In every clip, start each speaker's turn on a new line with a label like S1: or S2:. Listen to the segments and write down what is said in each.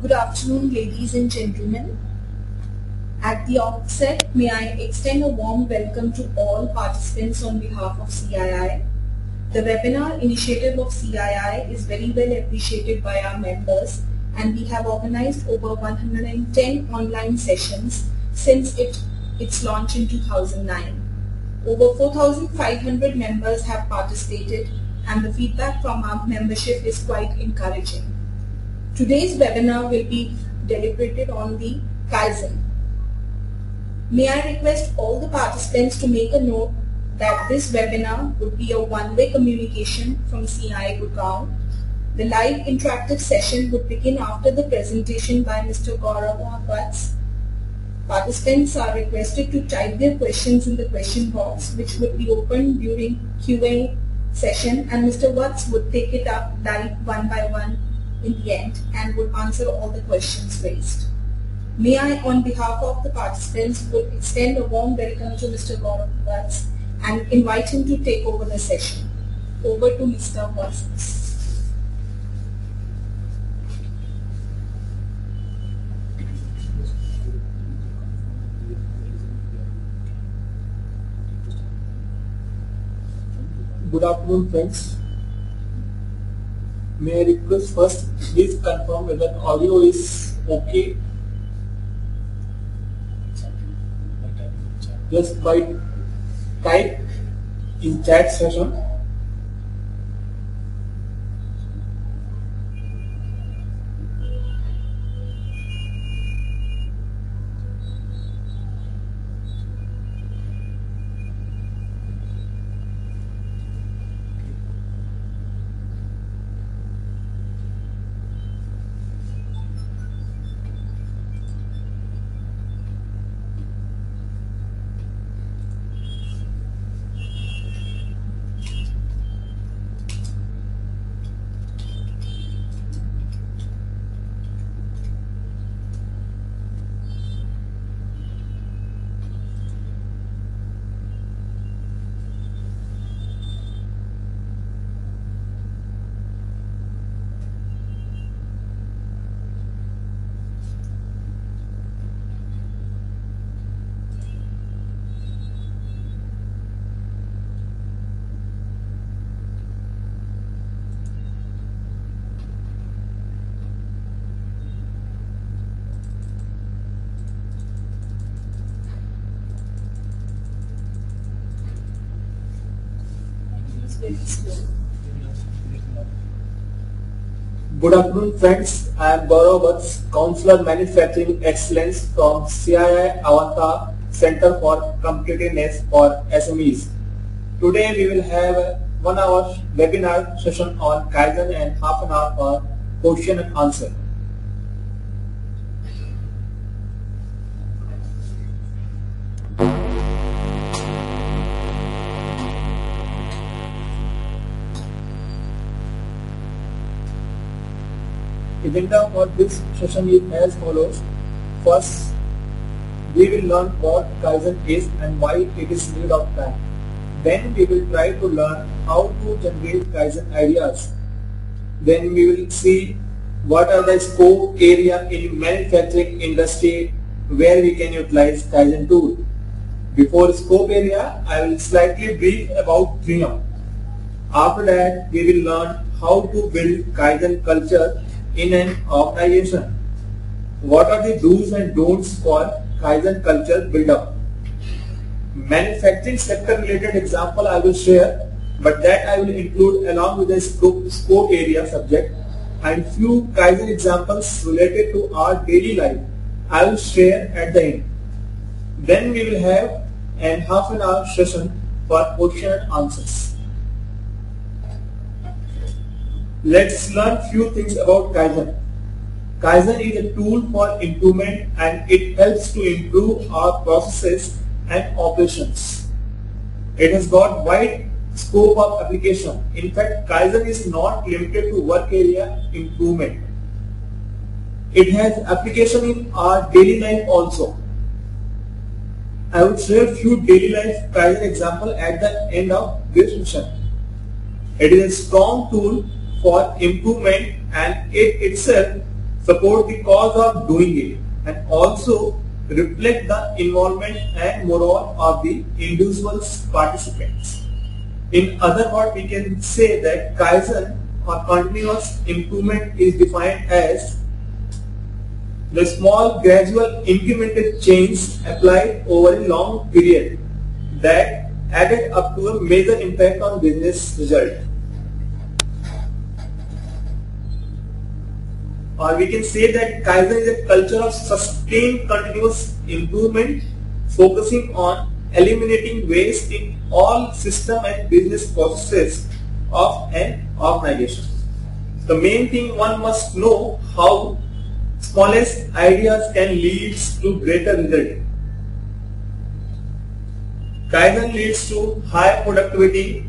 S1: Good afternoon, ladies and gentlemen. At the outset, may I extend a warm welcome to all participants on behalf of CII. The webinar initiative of CII is very well appreciated by our members and we have organized over 110 online sessions since it, its launch in 2009. Over 4,500 members have participated and the feedback from our membership is quite encouraging. Today's webinar will be deliberated on the Kaizen. May I request all the participants to make a note that this webinar would be a one-way communication from CII Gurgaon. The live interactive session would begin after the presentation by Mr. Gaurav Bhagwats. Participants are requested to type their questions in the question box which would be opened during Q&A session and Mr. Vats would take it up live one by one in the end and would answer all the questions raised. May I, on behalf of the participants, would extend a warm welcome to Mr. Gaurav Vats and invite him to take over the session. Over to Mr. Vats.
S2: Good afternoon friends. May I request first please confirm whether audio is okay. Just by type in chat session. Good afternoon friends. I am Gaurav Vats, Counselor Manufacturing Excellence from CII Avantha Center for Competitiveness for SMEs. Today we will have a one hour webinar session on Kaizen and half an hour for question and answer. Agenda for this session is as follows. First, we will learn what Kaizen is and why it is need of time. Then we will try to learn how to generate Kaizen ideas. Then we will see what are the scope area in manufacturing industry where we can utilize Kaizen tool. Before scope area, I will slightly brief about 3M. After that, we will learn how to build Kaizen culture in an organization. What are the do's and don'ts for Kaizen culture build-up? Manufacturing sector related example I will share, but that I will include along with the scope, scope area subject and few Kaizen examples related to our daily life I will share at the end. Then we will have an half an hour session for question and answers. Let's learn few things about Kaizen. Kaizen is a tool for improvement and it helps to improve our processes and operations. It has got wide scope of application. In fact, Kaizen is not limited to work area improvement. It has application in our daily life also. I would share few daily life Kaizen example at the end of this session. It is a strong tool for improvement and it itself support the cause of doing it, and also reflect the involvement and morale of the individual's participants. In other words, we can say that Kaizen or continuous improvement is defined as the small gradual incremental change applied over a long period that added up to a major impact on business result. Or we can say that Kaizen is a culture of sustained continuous improvement focusing on eliminating waste in all system and business processes of an organization. The main thing one must know how smallest ideas can lead to greater result. Kaizen leads to high productivity,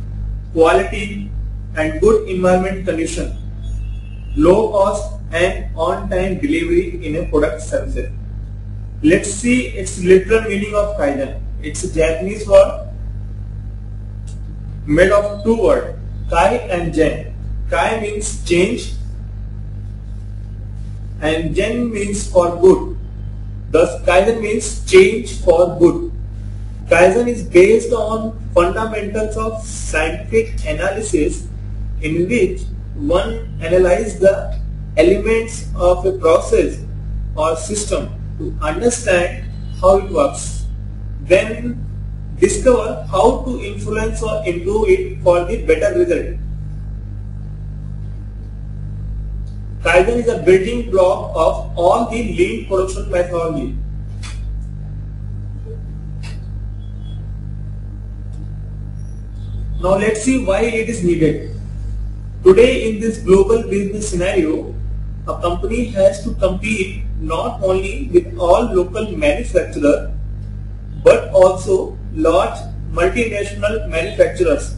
S2: quality and good environment condition, low cost and on-time delivery in a product service. Let's see its literal meaning of Kaizen. It's a Japanese word made of two words, Kai and Gen. Kai means change and Gen means for good. Thus Kaizen means change for good. Kaizen is based on fundamentals of scientific analysis in which one analyzes the elements of a process or system to understand how it works. Then discover how to influence or improve it for the better result. Kaizen is a building block of all the lean production methodology. Now let's see why it is needed. Today in this global business scenario, a company has to compete not only with all local manufacturers but also large multinational manufacturers.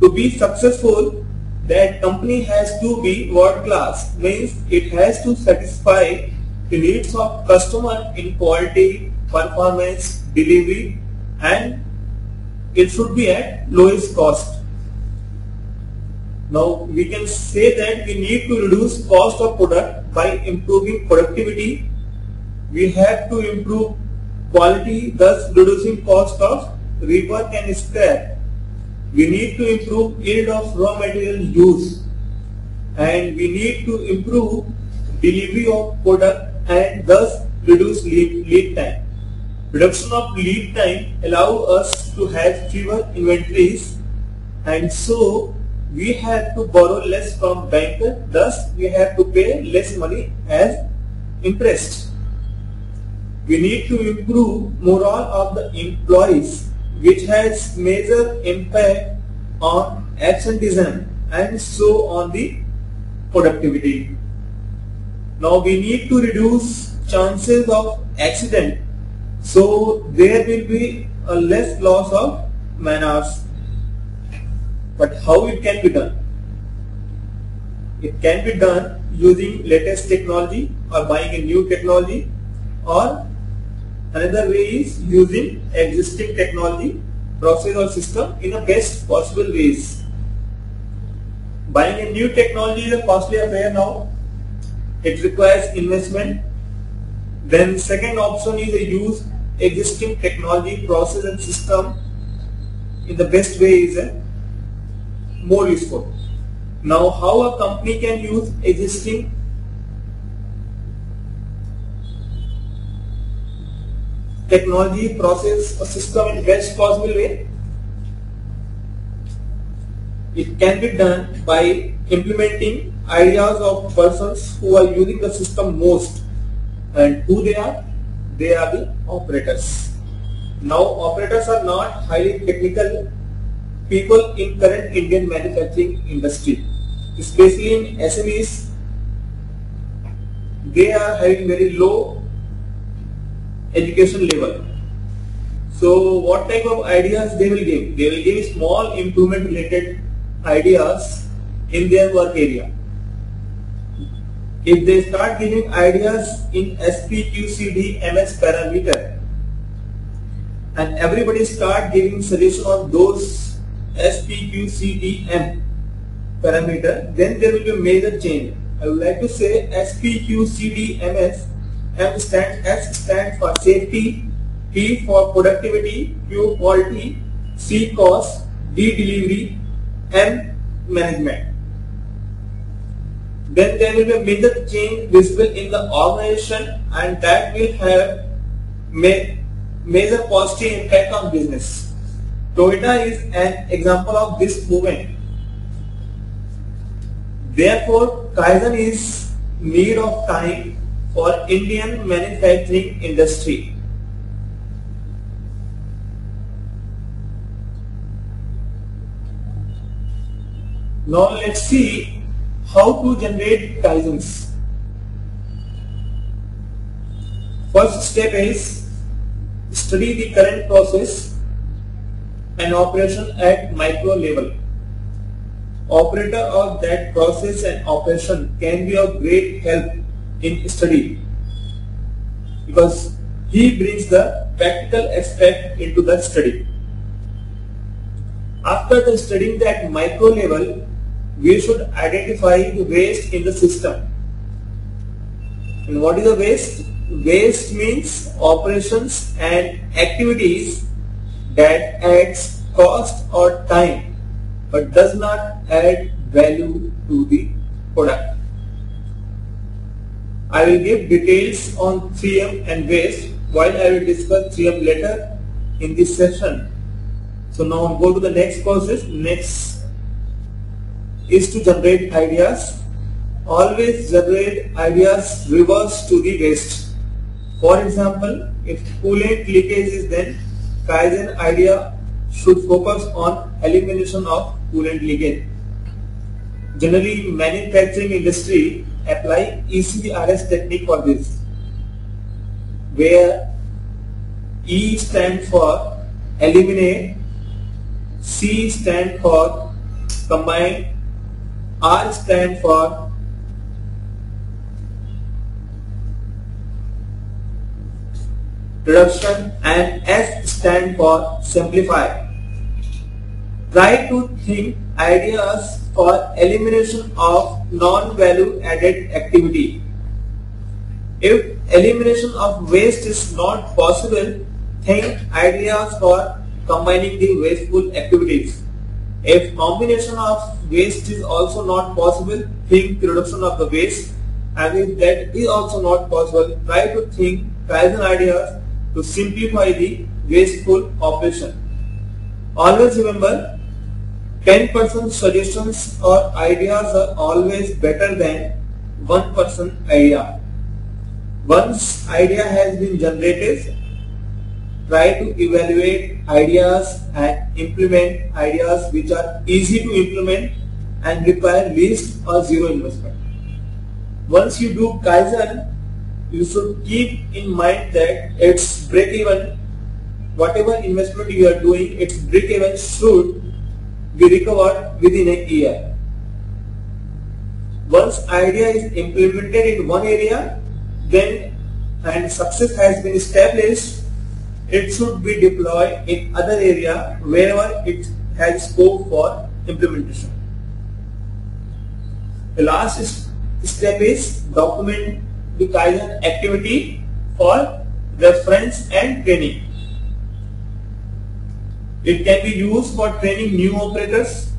S2: To be successful, that company has to be world class means it has to satisfy the needs of customer in quality, performance, delivery and it should be at lowest cost. Now we can say that we need to reduce cost of product by improving productivity. We have to improve quality thus reducing cost of rework and scrap. We need to improve yield of raw material use and we need to improve delivery of product and thus reduce lead, lead time. Reduction of lead time allow us to have fewer inventories and so we have to borrow less from banker, thus we have to pay less money as interest. We need to improve morale of the employees which has major impact on absenteeism and so on the productivity. Now we need to reduce chances of accident so there will be a less loss of man hours but how it can be done? It can be done using latest technology or buying a new technology or another way is using existing technology, process or system in the best possible ways. Buying a new technology is a costly affair now. It requires investment. Then second option is to use existing technology, process and system in the best way is a more useful. Now how a company can use existing technology, process or system in best possible way? It can be done by implementing ideas of persons who are using the system most and who they are? They are the operators. Now operators are not highly technical people in current Indian manufacturing industry, especially in SMEs, they are having very low education level. So what type of ideas they will give? They will give small improvement related ideas in their work area. If they start giving ideas in SPQCD MS parameter and everybody start giving solution on those SPQCDM parameter, then there will be a major change. I would like to say SPQCDMS. M stands S stands for safety, P for productivity, Q quality, C cost, D delivery, M management. Then there will be a major change visible in the organization and that will have ma major positive impact on business. Toyota is an example of this movement. Therefore, Kaizen is need of time for Indian manufacturing industry. Now let's see how to generate Kaizens. First step is study the current process and operation at micro level. Operator of that process and operation can be of great help in study because he brings the practical aspect into the study. After the studying that micro level, we should identify the waste in the system. And what is the waste? Waste means operations and activities that adds cost or time but does not add value to the product. I will give details on 3M and waste while I will discuss 3M later in this session. So now go to the next process. Next is to generate ideas. Always generate ideas reverse to the waste. For example, if coolant leakage is then Kaizen idea should focus on elimination of coolant leakage. Generally, manufacturing industry apply ECRS technique for this, where E stands for eliminate, C stands for combine, R stands for reduction and S stand for simplify. Try to think ideas for elimination of non-value added activity. If elimination of waste is not possible, think ideas for combining the wasteful activities. If combination of waste is also not possible, think reduction of the waste and if that is also not possible, try to think Kaizen ideas to simplify the wasteful operation. Always remember 10% suggestions or ideas are always better than 1% idea. Once idea has been generated, try to evaluate ideas and implement ideas which are easy to implement and require least or zero investment. Once you do Kaizen, you should keep in mind that its break even, whatever investment you are doing, its break even should be recovered within a year. Once idea is implemented in one area, then and success has been established, it should be deployed in other area wherever it has scope for implementation. The last step is document the Kaizen activity for reference and training. It can be used for training new operators.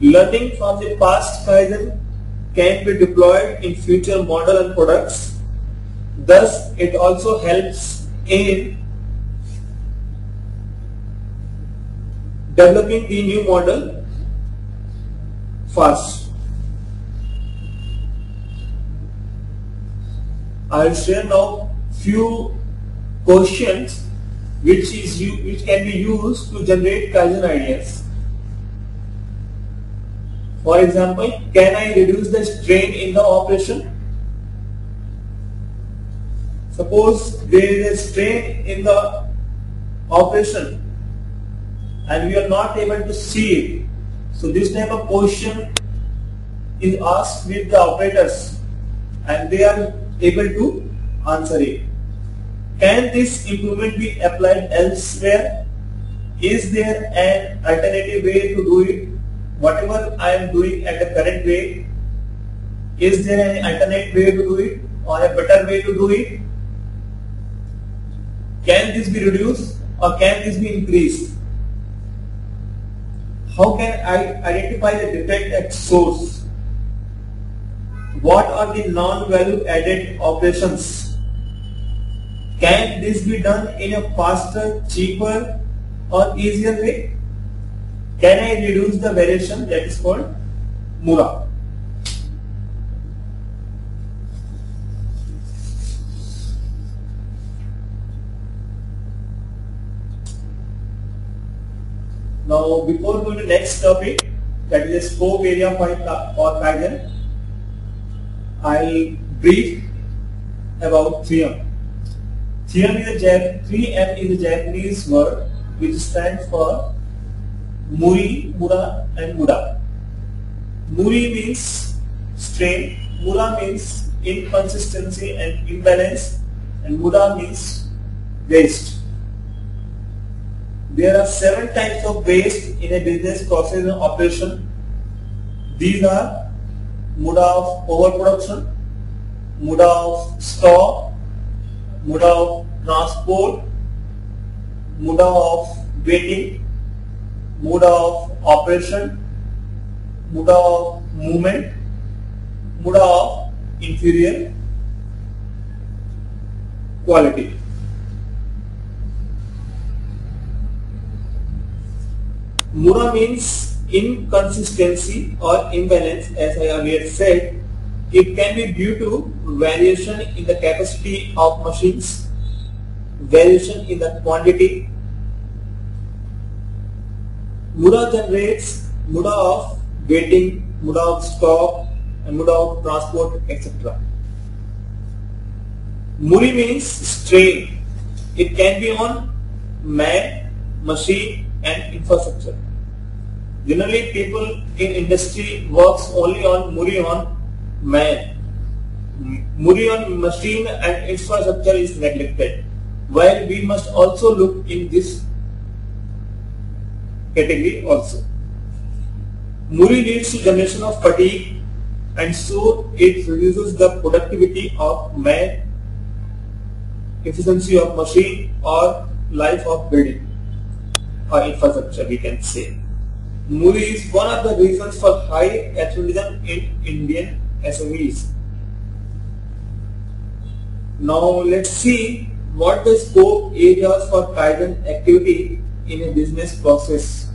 S2: Learning from the past Kaizen can be deployed in future model and products. Thus, it also helps in developing the new model fast. I will share now few questions which is which can be used to generate Kaizen ideas. For example, can I reduce the strain in the operation? Suppose there is a strain in the operation and we are not able to see it. So this type of question is asked with the operators and they are able to answer it. Can this improvement be applied elsewhere? Is there an alternative way to do it? Whatever I am doing at the current way, Is there an alternate way to do it or a better way to do it? Can this be reduced or can this be increased? How can I identify the defect at source? What are the non-value added operations? Can this be done in a faster, cheaper or easier way? Can I reduce the variation that is called Mura? Now, before going to next topic, that is a scope area for, for Kaizen, I'll brief about 3M. 3M is a 3M is a Japanese word which stands for Muri, Mura and Muda. Muri means strain, Mura means inconsistency and imbalance and Muda means waste. There are seven types of waste in a business process and operation. These are muda of overproduction, muda of stock, muda of transport, muda of waiting, muda of operation, muda of movement, muda of inferior quality. Mura means inconsistency or imbalance as I earlier said. It can be due to variation in the capacity of machines, variation in the quantity. Mura generates Muda of waiting, Muda of stock and Muda of transport etc. Muri means strain. It can be on man, machine and infrastructure. Generally, people in industry works only on Muri on man. Muri on machine and infrastructure is neglected. While we must also look in this category also. Muri leads to generation of fatigue and so it reduces the productivity of man, efficiency of machine or life of building or infrastructure we can say. Muri is one of the reasons for high absenteeism in Indian SMEs. Now let's see what the scope areas for Kaizen activity in a business process.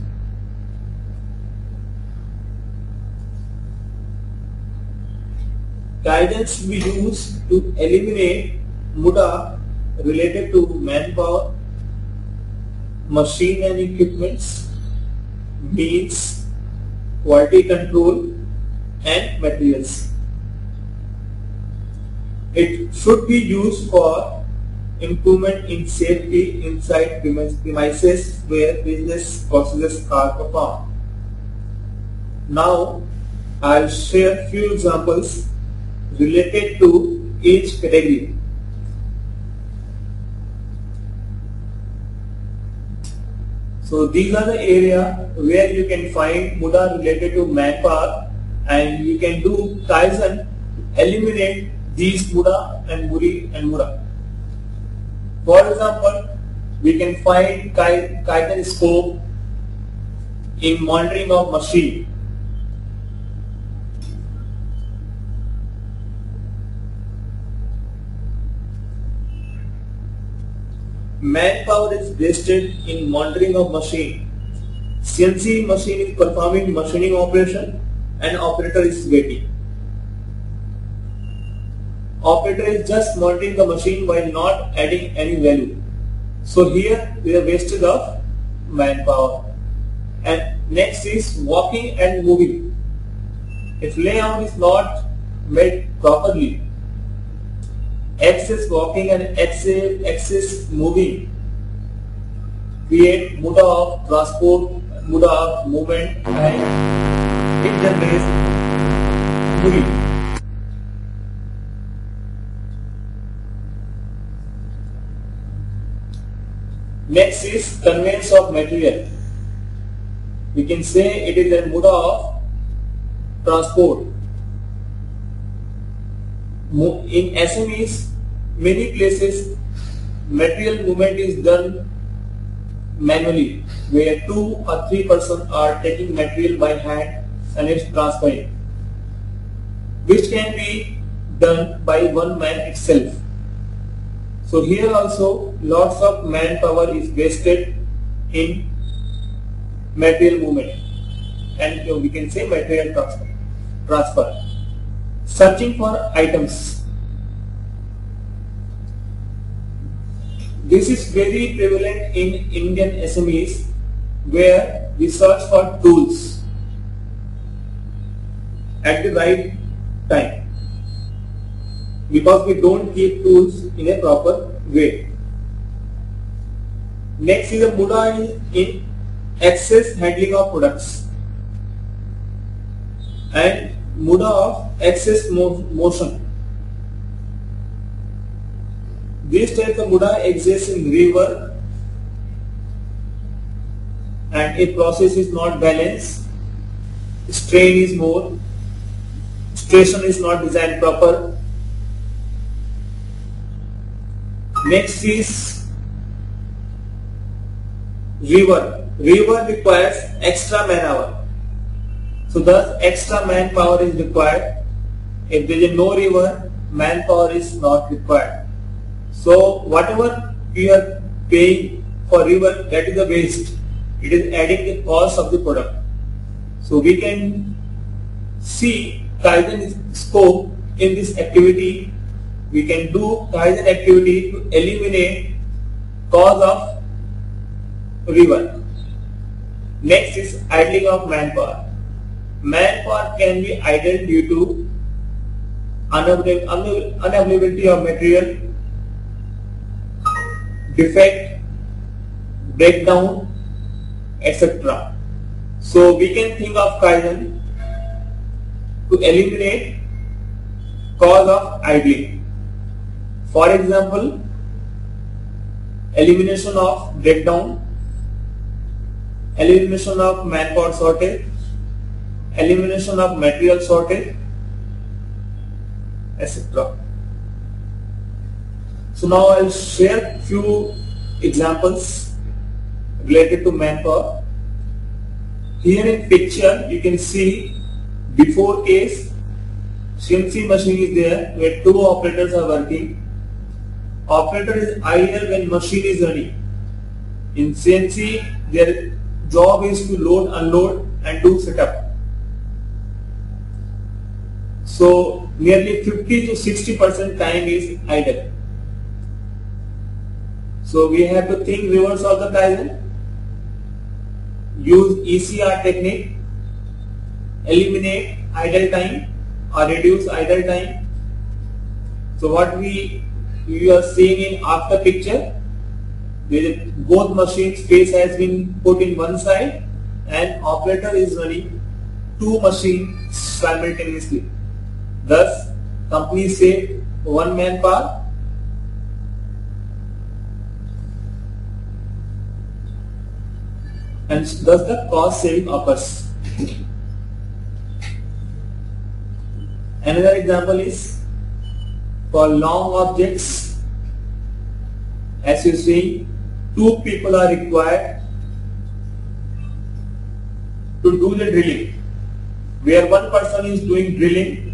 S2: Guidance we use to eliminate muda related to manpower, machine and equipments, means, quality control and materials. It should be used for improvement in safety inside premises where business processes are performed. Now, I'll share few examples related to each category. So these are the area where you can find Muda related to manpower and you can do Kaizen eliminate these Muda and Muri and Mura. For example, we can find Kaizen scope in monitoring of machine. Manpower is wasted in monitoring of machine. CNC machine is performing machining operation and operator is waiting. Operator is just monitoring the machine while not adding any value. So here we are wasted of manpower. And next is walking and moving. If layout is not made properly, excess walking and excess, excess moving create muda of transport, muda of movement and it generates. Next is conveyance of material. We can say it is a muda of transport in SMEs, many places material movement is done manually where two or three person are taking material by hand and it's transferring which can be done by one man itself. So here also lots of manpower is wasted in material movement and we can say material transfer. transfer. Searching for items. This is very prevalent in Indian SMEs where we search for tools at the right time because we don't keep tools in a proper way. Next is a Muda in excess handling of products and Muda of access motion. This type of Muda exists in river and a process is not balanced, strain is more, station is not designed proper. Next is rework. Rework requires extra man hour. So thus extra manpower is required. If there is no rework, manpower is not required. So whatever you are paying for rework, that is the waste. It is adding the cost of the product. So we can see Kaizen scope in this activity. We can do Kaizen activity to eliminate cause of rework. Next is idling of manpower. Manpower can be idle due to unavailability of material, defect, breakdown, etc. So we can think of Kaizen to eliminate cause of idling. For example, elimination of breakdown, elimination of manpower shortage, elimination of material shortage, etc. So now I'll share few examples related to manpower. Here in picture you can see before case CNC machine is there where two operators are working. Operator is idle when machine is running. In CNC their job is to load, unload and do setup. So nearly 50 to 60 percent time is idle. So we have to think reverse of the Kaizen. Use ECR technique eliminate idle time or reduce idle time. So what we you are seeing in after picture, both machines face has been put in one side and operator is running two machines simultaneously. Thus company save one manpower and thus the cost saving occurs. Another example is for long objects. As you see, two people are required to do the drilling. Where one person is doing drilling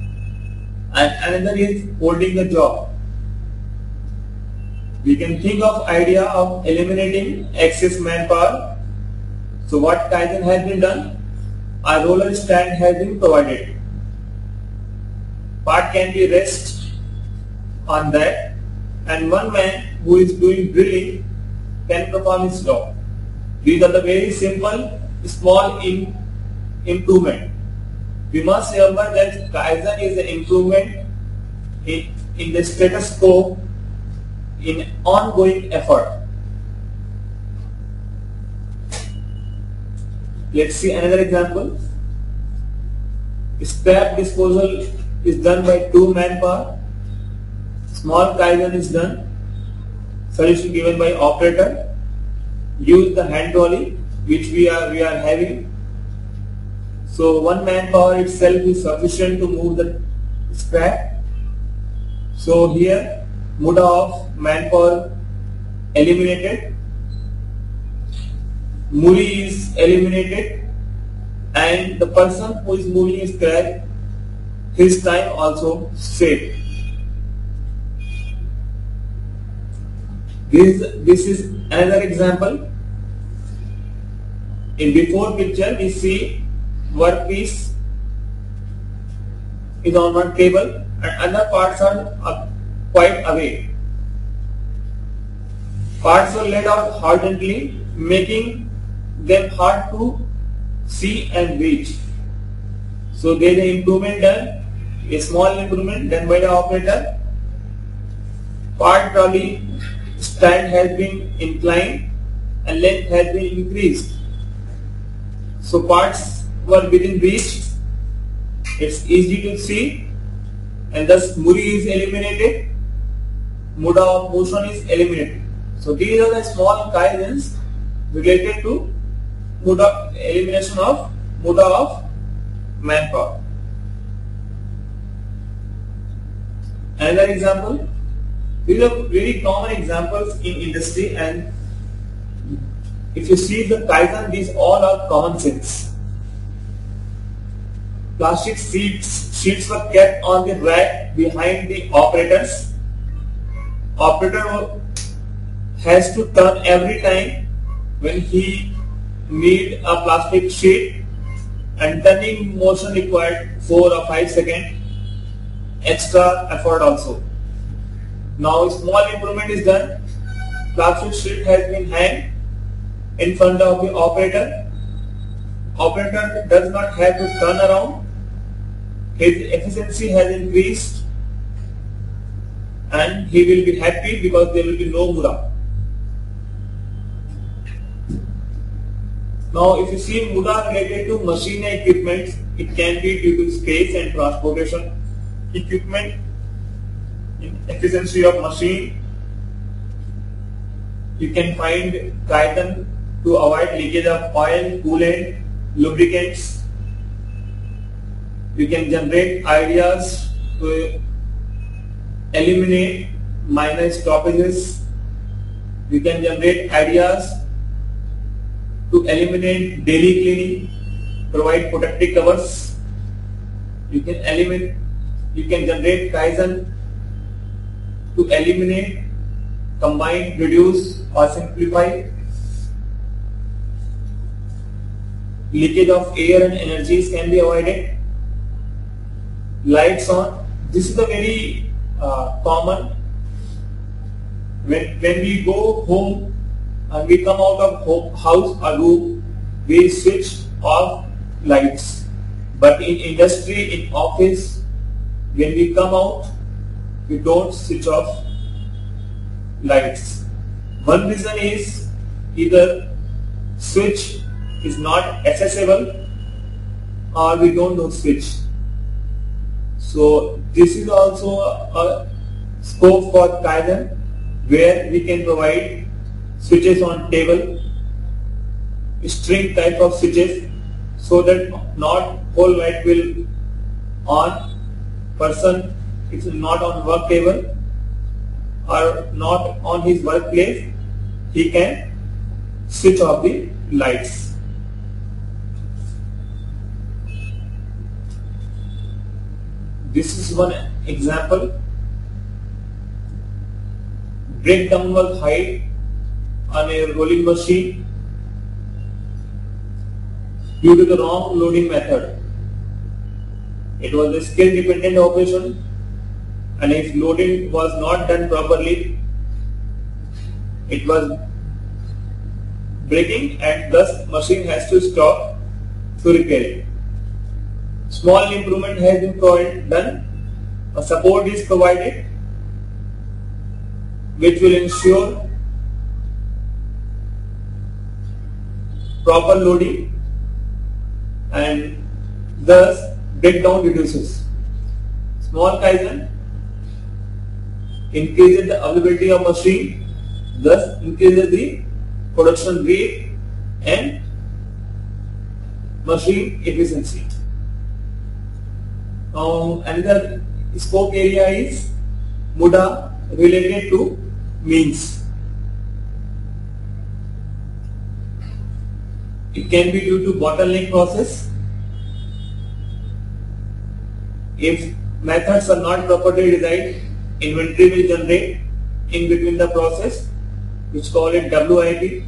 S2: and another is holding the job. We can think of idea of eliminating excess manpower. So what Kaizen has been done? A roller stand has been provided part can be rest on that and one man who is doing drilling can perform his job. These are the very simple small in, improvement. We must remember that Kaizen is an improvement in, in the status quo in ongoing effort. Let's see another example. Scrap disposal is done by two manpower. Small Kaizen is done. Solution given by operator. Use the hand trolley which we are we are having. So one manpower itself is sufficient to move the scrap. So here Muda of manpower eliminated, Muri is eliminated and the person who is moving car, his time also saved. This, this is another example. In before picture we see workpiece is on one table and other parts are quite away. Parts were laid out horizontally making them hard to see and reach. So there is an improvement done, a small improvement done by the operator. Part trolley stand has been inclined and length has been increased. So parts were within reach, it's easy to see and thus Muri is eliminated, Muda of motion is eliminated. So these are the small kaizens related to Muda elimination of Muda of manpower. Another example, these are very common examples in industry and if you see the Kaizen, these all are common sense. Plastic sheets, sheets were kept on the rack behind the operators. Operator has to turn every time when he need a plastic sheet and turning motion required 4 or 5 seconds extra effort also. Now small improvement is done. Plastic sheet has been hanged in front of the operator. Operator does not have to turn around. His efficiency has increased and he will be happy because there will be no mura. Now if you see muda related to machine equipment, it can be due to space and transportation equipment, efficiency of machine. You can find Kaizen to avoid leakage of oil, coolant, lubricants. You can generate ideas to eliminate minor stoppages. You can generate ideas to eliminate daily cleaning, provide protective covers. You can eliminate, you can generate Kaizen to eliminate, combine, reduce or simplify leakage of air and energies can be avoided. Lights on. This is a very uh, common. When, when we go home and we come out of home, house or room, we switch off lights. But in industry, in office, when we come out, we don't switch off lights. One reason is either switch is not accessible or we don't know switch. So this is also a scope for Kaizen where we can provide switches on table, string type of switches so that not whole light will on person it's not on work table or not on his workplace he can switch off the lights. This is one example. Breakdown was high on a rolling machine due to the wrong loading method. It was a skill dependent operation and if loading was not done properly, it was breaking and thus machine has to stop to repair it. Small improvement has been provided, done, a support is provided which will ensure proper loading and thus breakdown reduces. Small Kaizen increases the availability of machine, thus increases the production rate and machine efficiency. Now another scope area is Muda related to means. It can be due to bottleneck process. If methods are not properly designed, inventory will generate in between the process which call it WIP.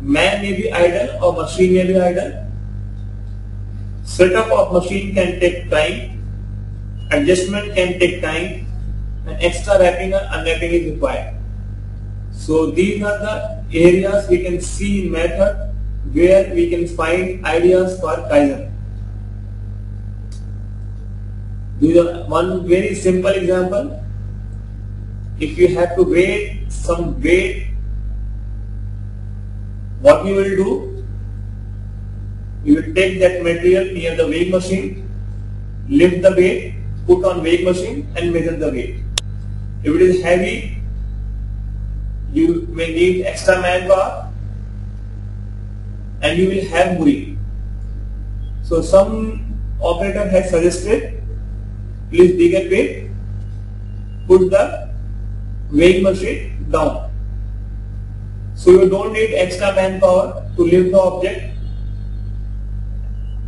S2: Man may be idle or machine may be idle. Setup of machine can take time, adjustment can take time and extra wrapping or unwrapping is required. So these are the areas we can see in method where we can find ideas for Kaizen. These are one very simple example. If you have to weigh some weight, what you will do? You will take that material near the weighing machine, lift the weight, put on weighing machine and measure the weight. If it is heavy, you may need extra manpower and you will have muri. So some operator has suggested please dig a pit, put the weighing machine down. So you don't need extra manpower to lift the object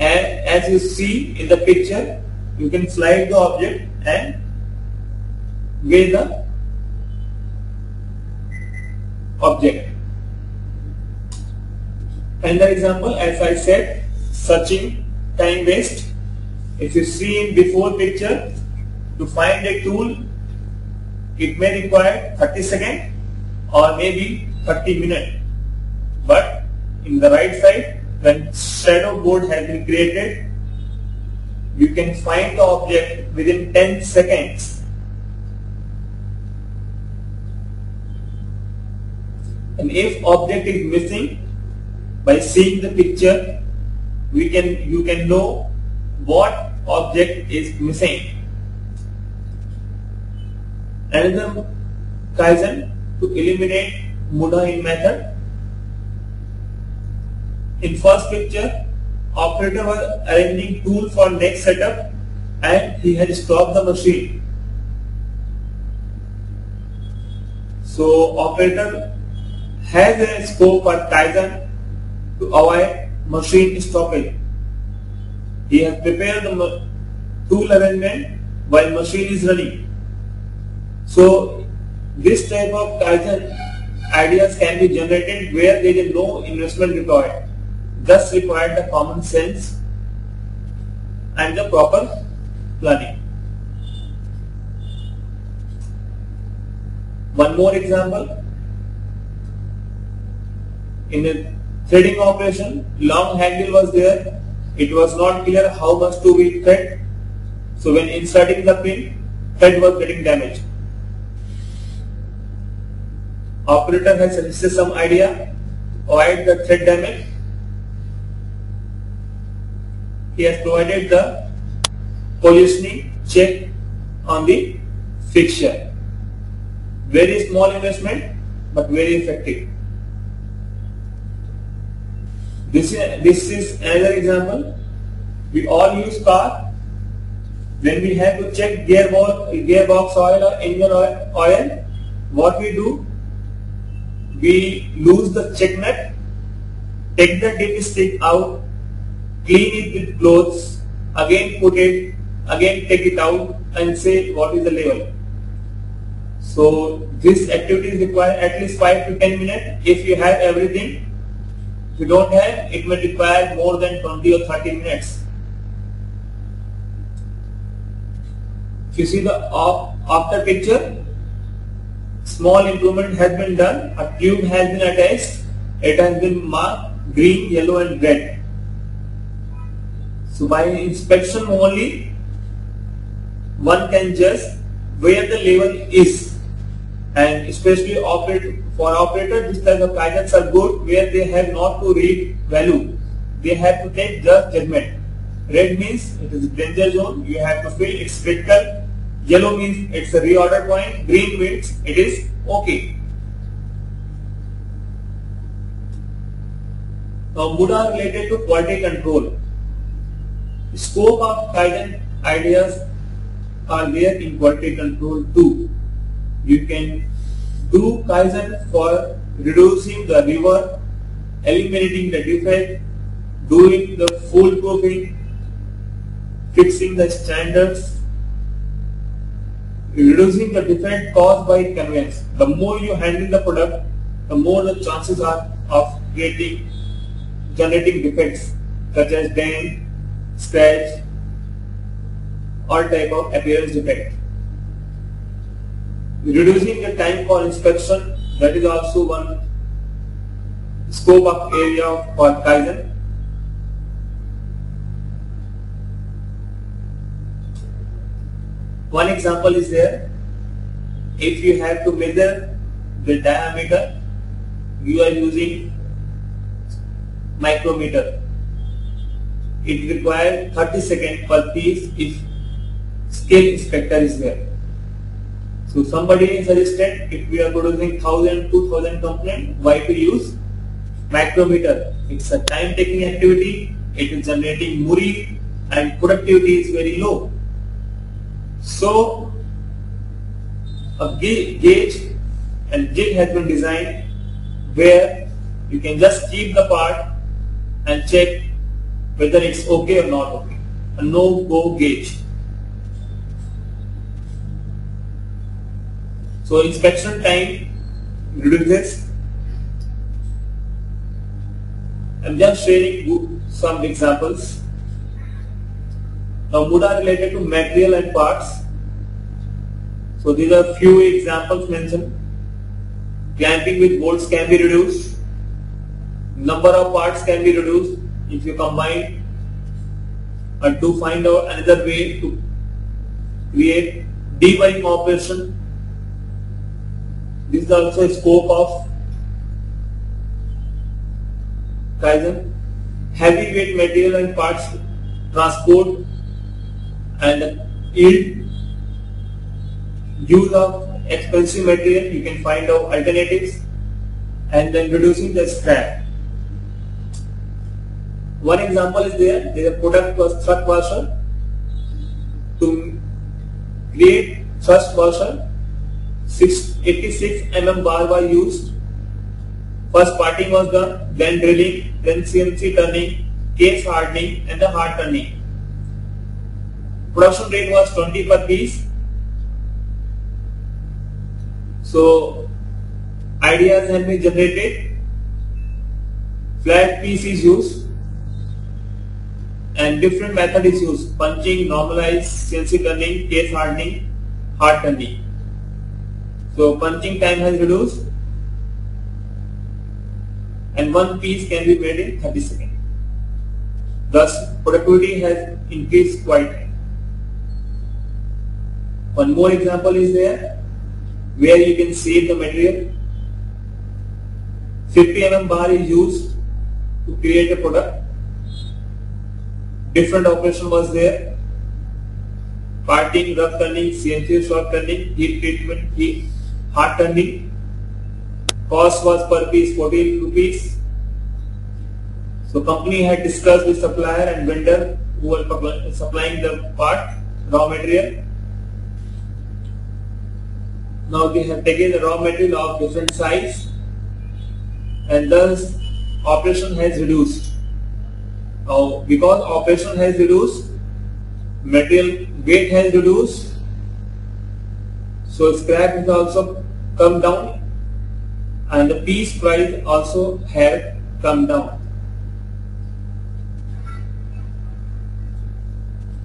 S2: as you see in the picture you can slide the object and weigh the object. Another example as I said searching time waste if you see in before picture to find a tool it may require 30 seconds or maybe 30 minutes but in the right side when shadow board has been created you can find the object within 10 seconds and if object is missing by seeing the picture we can you can know what object is missing another Kaizen to eliminate Muda in method. In first picture, operator was arranging tool for next setup and he had stopped the machine. So operator has a scope for Kaizen to avoid machine stopping. He has prepared the tool arrangement while machine is running. So this type of Kaizen ideas can be generated where there is no investment required. Thus required the common sense and the proper planning. One more example. In a threading operation, long handle was there. It was not clear how much to be thread. So when inserting the pin, thread was getting damaged. Operator has suggested some idea avoid the thread damage. He has provided the positioning check on the fixture. Very small investment but very effective. This is, this is another example. We all use car. When we have to check gearbox, gearbox oil or engine oil, oil, what we do? We lose the check nut, take the dipstick out, clean it with clothes, again put it, again take it out and say what is the level. So this activity require at least 5 to 10 minutes if you have everything. If you don't have, it may require more than 20 or 30 minutes. If you see the after picture, small improvement has been done. A tube has been attached. It has been marked green, yellow and red. So by inspection only, one can judge where the level is and especially operate, for operator this type of guidance are good where they have not to read value. They have to take just judgment. Red means it is danger zone, you have to fill its critical. Yellow means it's a reorder point. Green means it is okay. Now Muda related to quality control. Scope of Kaizen ideas are there in quality control too. You can do Kaizen for reducing the rework, eliminating the defect, doing the full foolproofing, fixing the standards, reducing the defect caused by conveyance. The more you handle the product, the more the chances are of creating, generating defects such as dent, scratch, all type of appearance defect. Reducing the time for inspection, that is also one scope of area for Kaizen. One example is there. If you have to measure the diameter, you are using micrometer. It requires 30 seconds per piece if scale inspector is there. So somebody suggested if we are producing 1000, 2000 components, why to use micrometer? It's a time taking activity, it is generating muri and productivity is very low. So a gauge and jig has been designed where you can just keep the part and check whether it's okay or not okay. A no-go gauge. So inspection time reduces. I'm just sharing some examples. Now Muda related to material and parts. So these are few examples mentioned. Clamping with bolts can be reduced. Number of parts can be reduced if you combine and to find out another way to create deburring operation. This is also a scope of Kaizen. Heavy weight material and parts transport and yield use of expensive material you can find out alternatives and then reducing the scrap one example is there. There is a product was thrust washer. To create thrust washer 86 mm bar was used. First parting was done then drilling then CNC turning case hardening and the hard turning. Production rate was 20 per piece. So ideas have been generated, flat piece is used and different method is used, punching, normalize, CNC turning, case hardening, hard turning. So punching time has reduced and one piece can be made in 30 seconds. Thus productivity has increased quite one more example is there where you can save the material. 50 mm bar is used to create a product. Different operation was there. Parting, rough turning, CNC short turning, heat treatment, heat, hard turning. Cost was per piece 14 rupees. So company had discussed with supplier and vendor who were supplying the part, raw material now they have taken the raw material of different size and thus operation has reduced. Now because operation has reduced, material weight has reduced, so scrap has also come down and the piece price also have come down.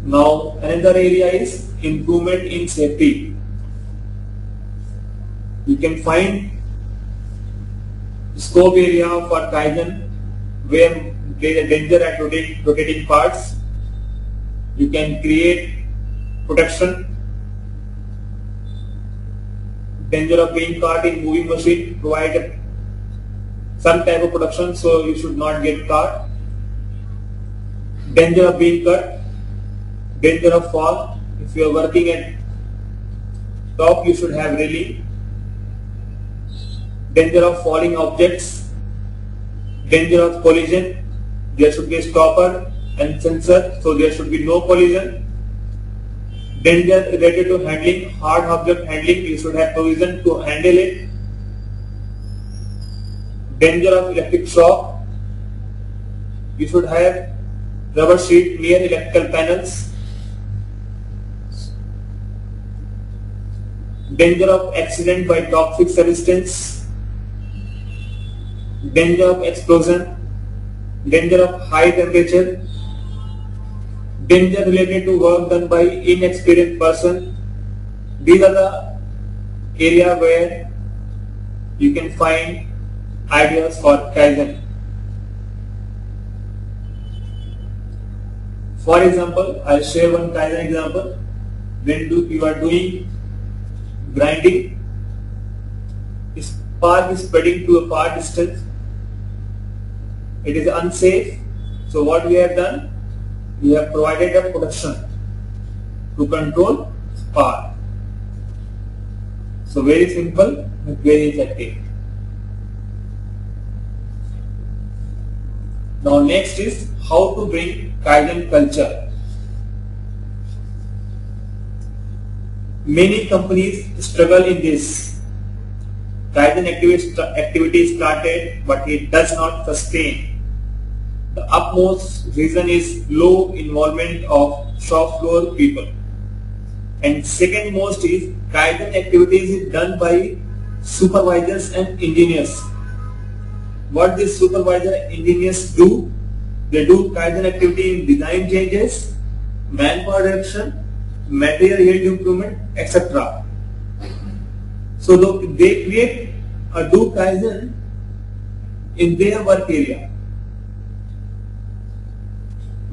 S2: Now another area is improvement in safety you can find scope area for Kaizen where danger at rotating, parts. You can create protection. Danger of being caught in moving machine provide some type of protection so you should not get caught. Danger of being cut. Danger of fall. If you are working at top you should have railing danger of falling objects, danger of collision, there should be a stopper and sensor, so there should be no collision, Danger related to handling, hard object handling, you should have provision to handle it. Danger of electric shock, you should have rubber sheet near electrical panels. Danger of accident by toxic substance. Danger of explosion. Danger of high temperature danger related to work done by inexperienced person. These are the area where you can find ideas for Kaizen. For example, I'll share one Kaizen example. When do, you are doing grinding, spark is spreading to a far distance. It is unsafe. So what we have done? we have provided a protection to control spark. So very simple but very effective. Now next is how to bring Kaizen culture. Many companies struggle in this. Kaizen activity started but it does not sustain the utmost reason is low involvement of shop floor people. And second most is Kaizen activities is done by supervisors and engineers. What these supervisor engineers do? They do Kaizen activity in design changes, manpower reduction, material yield improvement, etc. So they create a do Kaizen in their work area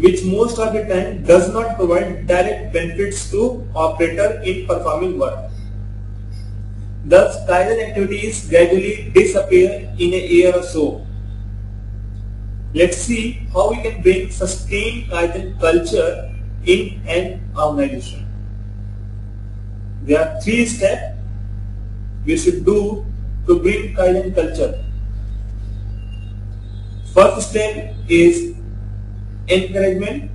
S2: which most of the time does not provide direct benefits to operator in performing work. Thus, Kaizen activities gradually disappear in a year or so. Let's see how we can bring sustained Kaizen culture in an organization. There are three steps we should do to bring Kaizen culture. First step is encouragement.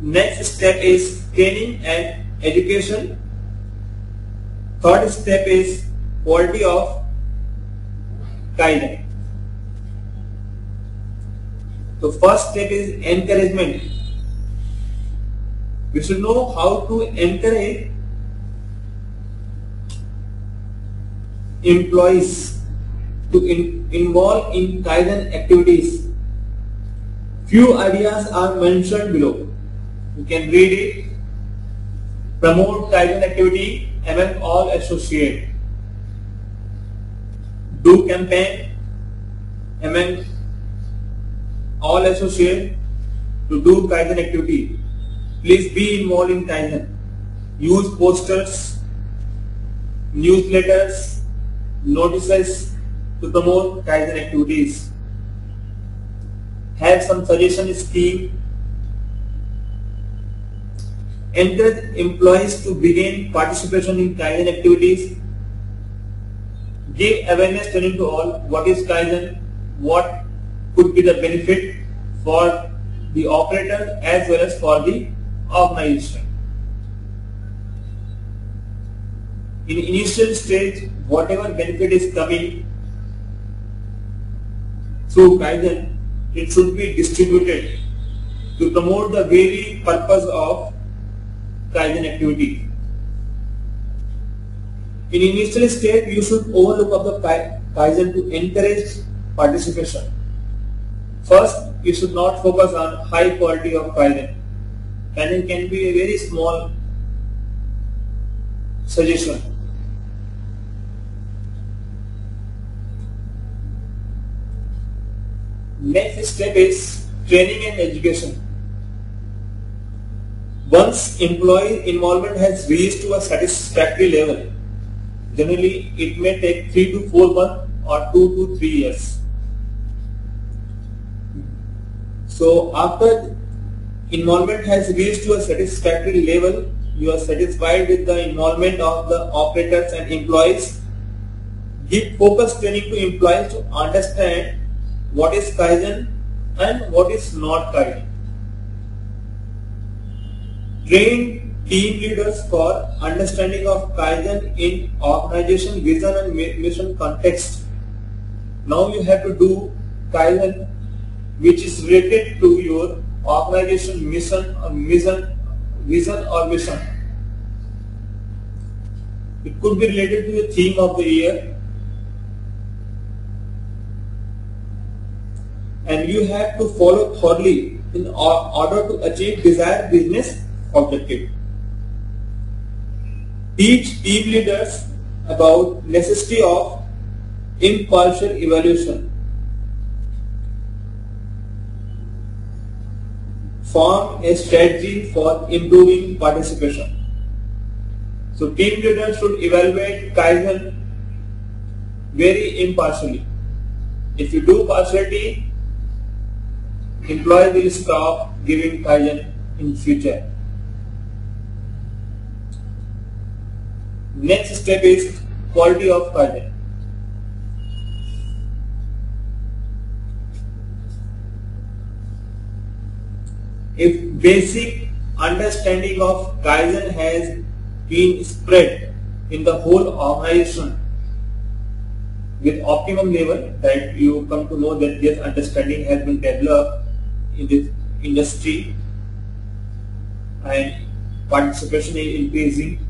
S2: Next step is training and education. Third step is quality of guidance. So first step is encouragement. We should know how to encourage employees to in, involve in Kaizen activities Few ideas are mentioned below. You can read it. Promote Kaizen activity among all associates. Do campaign among all associates to do Kaizen activity. Please be involved in Kaizen. Use posters, newsletters, notices to promote Kaizen activities have some suggestion scheme, encourage employees to begin participation in Kaizen activities, give awareness training to all, what is Kaizen, what could be the benefit for the operator as well as for the organization. In initial stage, whatever benefit is coming through Kaizen it should be distributed to promote the very purpose of Kaizen activity. In initial state, you should overlook of the Kaizen to encourage participation. First, you should not focus on high quality of Kaizen. Kaizen can be a very small suggestion. Next step is training and education. Once employee involvement has reached to a satisfactory level, generally it may take 3 to 4 months or 2 to 3 years. So after involvement has reached to a satisfactory level, you are satisfied with the involvement of the operators and employees, give focus training to employees to understand what is Kaizen and what is not Kaizen. train team leaders for understanding of Kaizen in organization vision and mission context. Now you have to do Kaizen which is related to your organization mission or mission, vision or mission. It could be related to the theme of the year and you have to follow thoroughly in order to achieve desired business objective. Teach team leaders about necessity of impartial evaluation form a strategy for improving participation. So team leaders should evaluate Kaizen very impartially. If you do partiality, employees will stop giving Kaizen in future. Next step is quality of Kaizen. if basic understanding of Kaizen has been spread in the whole organization with optimum level that you come to know that this understanding has been developed in the industry and participation is increasing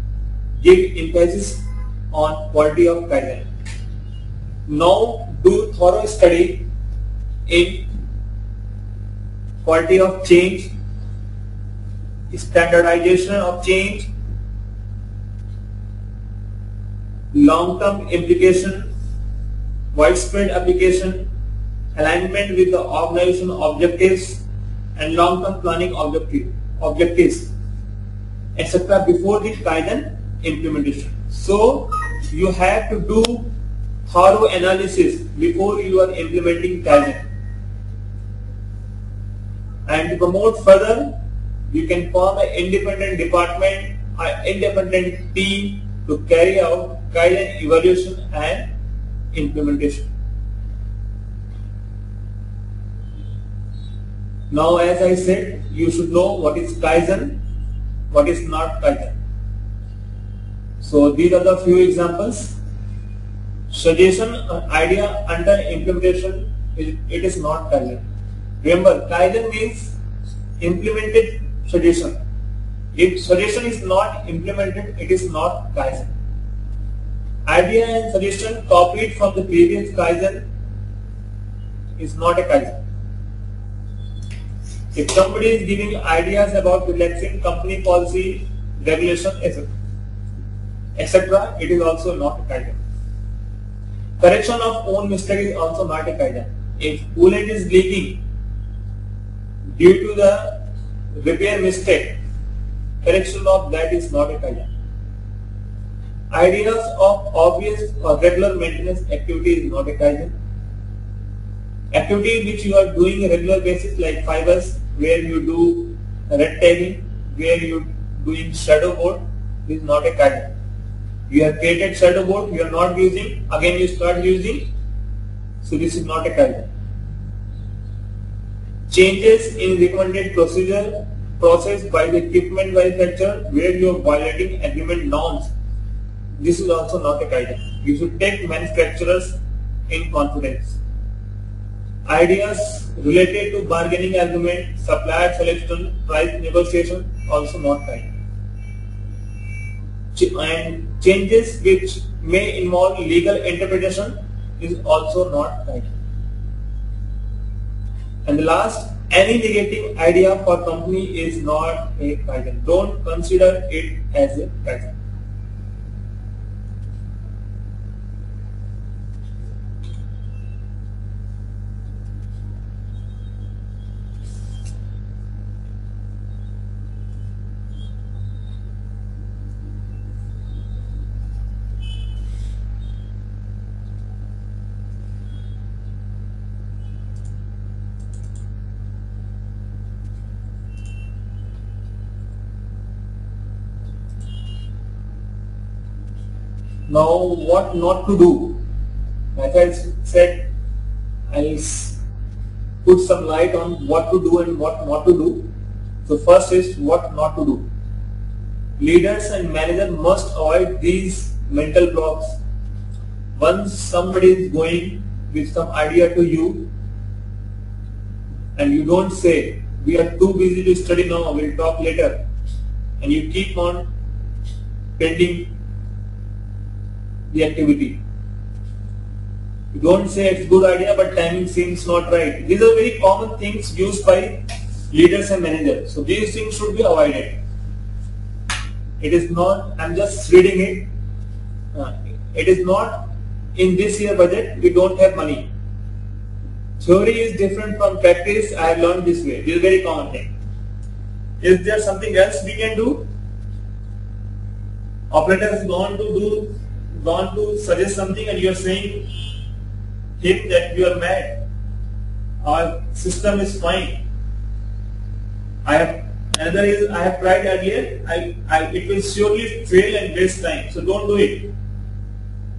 S2: give emphasis on quality of Kaizen. Now do thorough study in quality of change standardization of change, long-term implication, widespread application, alignment with the organization objectives and long-term planning objective, objectives, etc. before the Kaizen implementation. So you have to do thorough analysis before you are implementing Kaizen. And to promote further you can form an independent department, an independent team to carry out Kaizen evaluation and implementation. Now as I said, you should know what is Kaizen, what is not Kaizen. So these are the few examples. Suggestion, uh, idea under implementation, it is not Kaizen. Remember, Kaizen means implemented suggestion. If suggestion is not implemented, it is not Kaizen. Idea and suggestion copied from the previous Kaizen is not a Kaizen. If somebody is giving ideas about relaxing company policy, regulation, etc., etc., it is also not a Kaizen. Correction of own mistake is also not a Kaizen. If coolant is leaking due to the repair mistake, correction of that is not a Kaizen. Ideas of obvious or regular maintenance activity is not a Kaizen. Activity which you are doing a regular basis like 5S where you do red where you doing shadow board is not a Kaizen. You have created shadow board, you are not using, again you start using, so this is not a Kaizen changes in recommended procedure process by the equipment manufacturer where you are violating agreement norms. This is also not a guidance. You should take manufacturers in confidence. Ideas related to bargaining agreement, supplier selection, price negotiation also not guidance. And changes which may involve legal interpretation is also not guidance. And the last, any negative idea for company is not a Kaizen. Don't consider it as a Kaizen. Now what not to do? I said, I'll put some light on what to do and what not to do. So first is what not to do. leaders and managers must avoid these mental blocks. Once somebody is going with some idea to you and you don't say, we are too busy to study now, we'll talk later and you keep on pending the activity. You don't say it's a good idea but timing seems not right. These are very common things used by leaders and managers. So these things should be avoided. It is not, I'm just reading it. Uh, it is not in this year budget, we don't have money. Theory is different from practice. I have learned this way. This is a very common thing. Is there something else we can do? Operator has gone to do, gone to suggest something and you are saying him that you are mad. Our system is fine. I have another is I have tried earlier. I, I it will surely fail and waste time. So don't do it.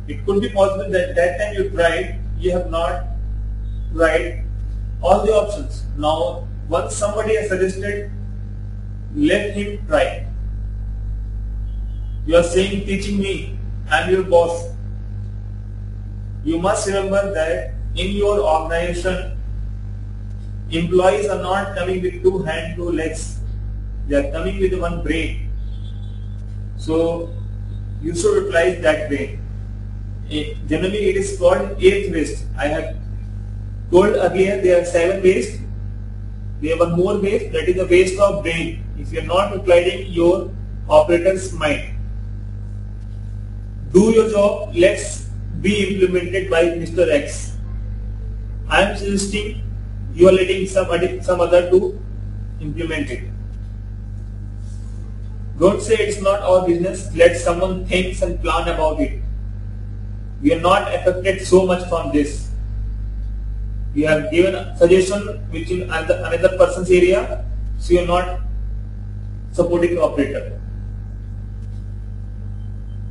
S2: It could be possible that that time you tried, you have not tried all the options. Now once somebody has suggested, let him try. You are saying teaching me, Am your boss. You must remember that in your organization, employees are not coming with two hands, two legs. They are coming with one brain. So you should utilize that brain. Eh, generally, it is called eighth waste. I have told earlier there are seven waste. Have one more waste that is the waste of brain. If you are not utilizing your operator's mind, do your job. Let's be implemented by Mr. X. I am suggesting you are letting somebody, some other to implement it. Don't say it's not our business. Let someone think and plan about it. We are not affected so much from this. We have given a suggestion which another, another person's area, so you are not supporting the operator.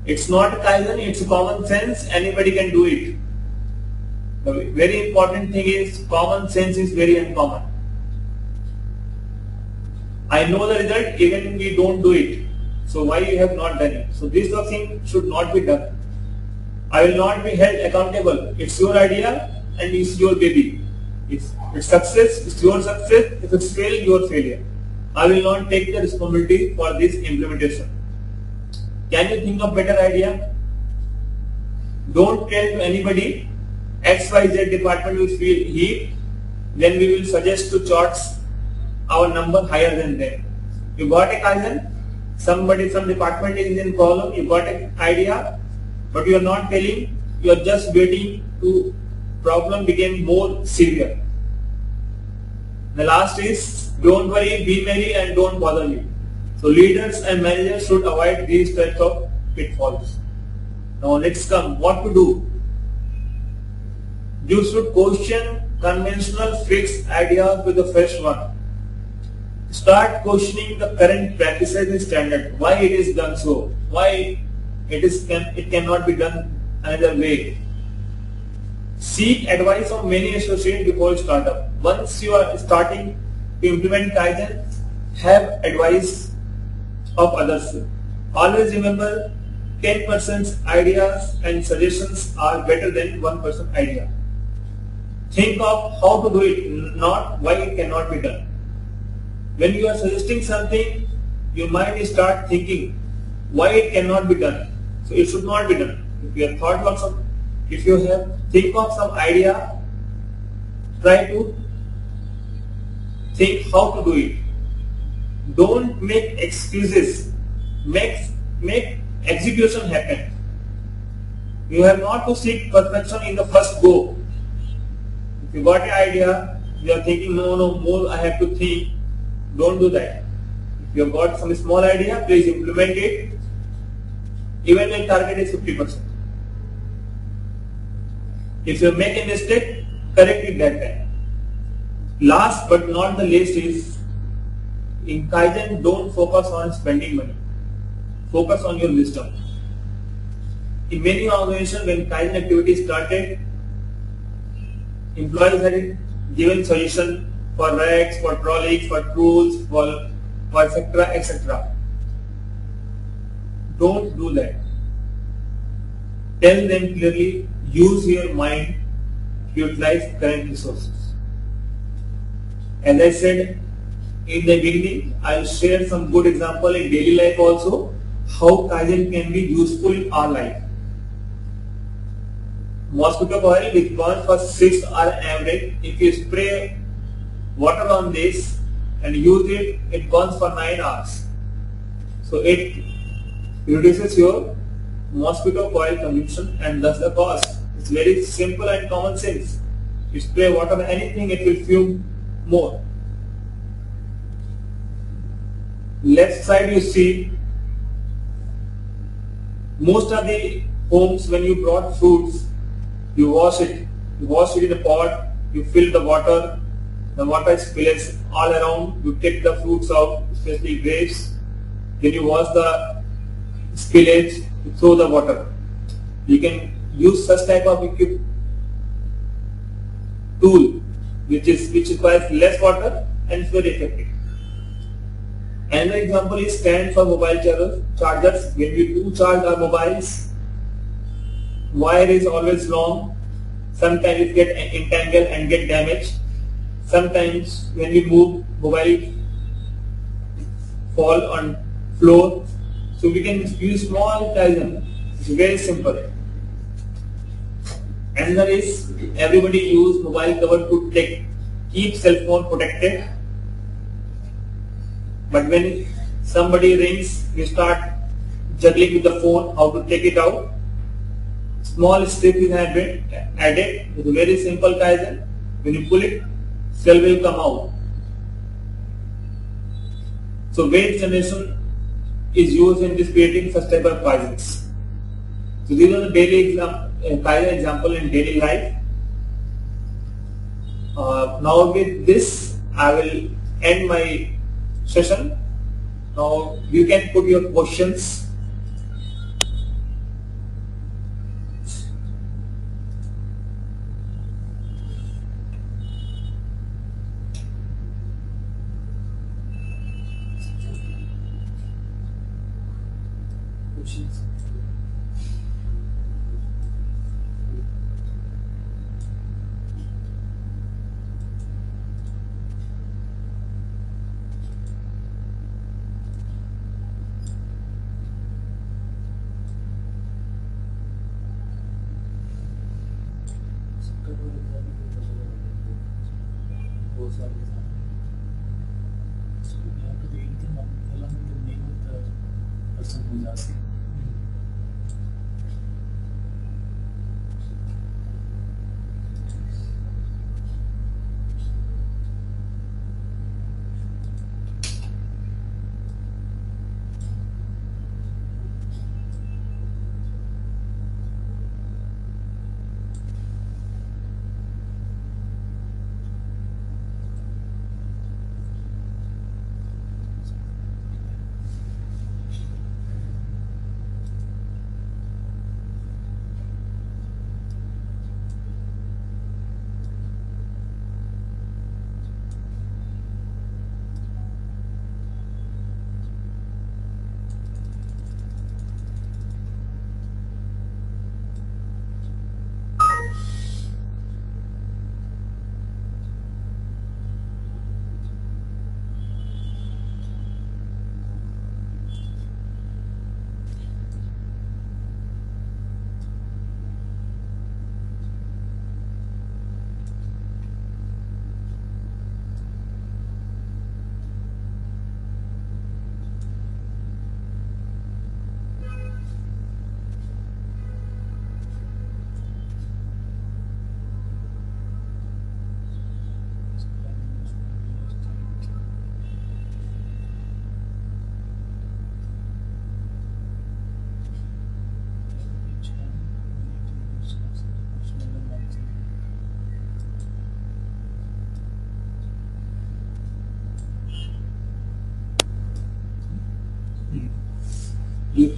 S2: It's not a Kaizen, it's common sense, anybody can do it. The very important thing is common sense is very uncommon. I know the result even if we don't do it. So why you have not done it? So this thing should not be done. I will not be held accountable. It's your idea and it's your baby. If it's success, it's your success. If it's fail, your failure. I will not take the responsibility for this implementation. Can you think of better idea? Don't tell to anybody XYZ department will feel heat, then we will suggest to charts our number higher than them. You got a Kaizen? Somebody, some department is in column, you got an idea, but you are not telling, you are just waiting to problem became more severe. The last is, don't worry, be merry and don't bother me. So leaders and managers should avoid these types of pitfalls. Now let's come what to do. You should question conventional fixed ideas with the fresh one. Start questioning the current practices and standard. Why it is done so? Why it is can it cannot be done another way? Seek advice from many associates before startup. Once you are starting to implement Kaizen, have advice of others. Always remember 10% ideas and suggestions are better than 1% person idea. Think of how to do it, not why it cannot be done. When you are suggesting something, your mind start thinking why it cannot be done. So it should not be done. If you have thought of some, if you have think of some idea, try to think how to do it. Don't make excuses. Make, make execution happen. You have not to seek perfection in the first go. If you got an idea, you are thinking, no, no, more I have to think. Don't do that. If you have got some small idea, please implement it. Even when target is 50%. If you make a mistake, correct it that time. Last but not the least is in Kaizen, don't focus on spending money. Focus on your wisdom. In many organizations, when Kaizen activity started, employees had given solution for racks, for trolleys, for tools, for, for etc. etc. Don't do that. Tell them clearly, use your mind utilize current resources. As I said in the beginning, I'll share some good example in daily life also, how Kaizen can be useful in our life. Mosquito coil which burns for 6 hours average, if you spray water on this and use it, it burns for 9 hours. So it reduces your mosquito coil consumption and thus the cost. It's very simple and common sense. You spray water on anything, it will fume more. Left side you see most of the homes when you brought fruits, you wash it. You wash it in a pot, you fill the water, the water spills all around, you take the fruits out, especially grapes, then you wash the spillage, you throw the water. You can use such type of equip tool which is which requires less water and is very effective. Another example is stand for mobile chargers. chargers. When we do charge our mobiles, wire is always long. Sometimes it get entangled and get damaged. Sometimes when we move, mobile fall on floor. So we can use small Kaizen. It's very simple. Another is everybody use mobile cover to take, keep cell phone protected. But when somebody rings, you start juggling with the phone, how to take it out. Small strip is added, added with a very simple Kaizen. When you pull it, cell will come out. So weight generation is used in this creating of Kaizens. So these are the daily exam, uh, Kaizen example in daily life. Uh, now with this, I will end my session. Now you can put your questions.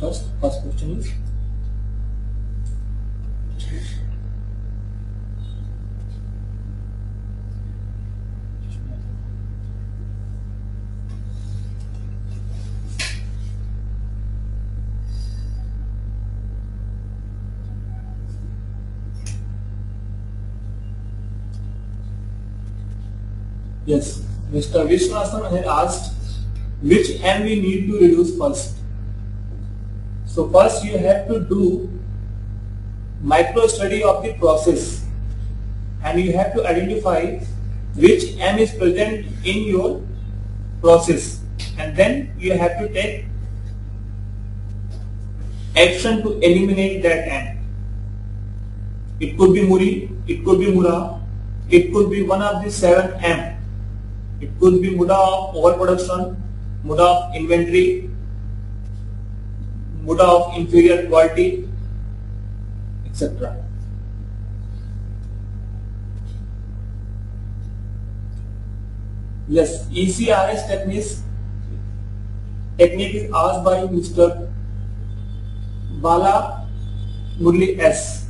S3: first, first question is
S2: Yes, Mr. Vishwasan, had asked which hand we need to reduce first. So first you have to do micro study of the process and you have to identify which M is present in your process and then you have to take action to eliminate that M. It could be Muri, it could be Mura, it could be one of the seven M. It could be Muda of overproduction, Muda of inventory, Muda of inferior quality, etc. Yes, ECRS technique technique is asked by Mr. Bala Murli S.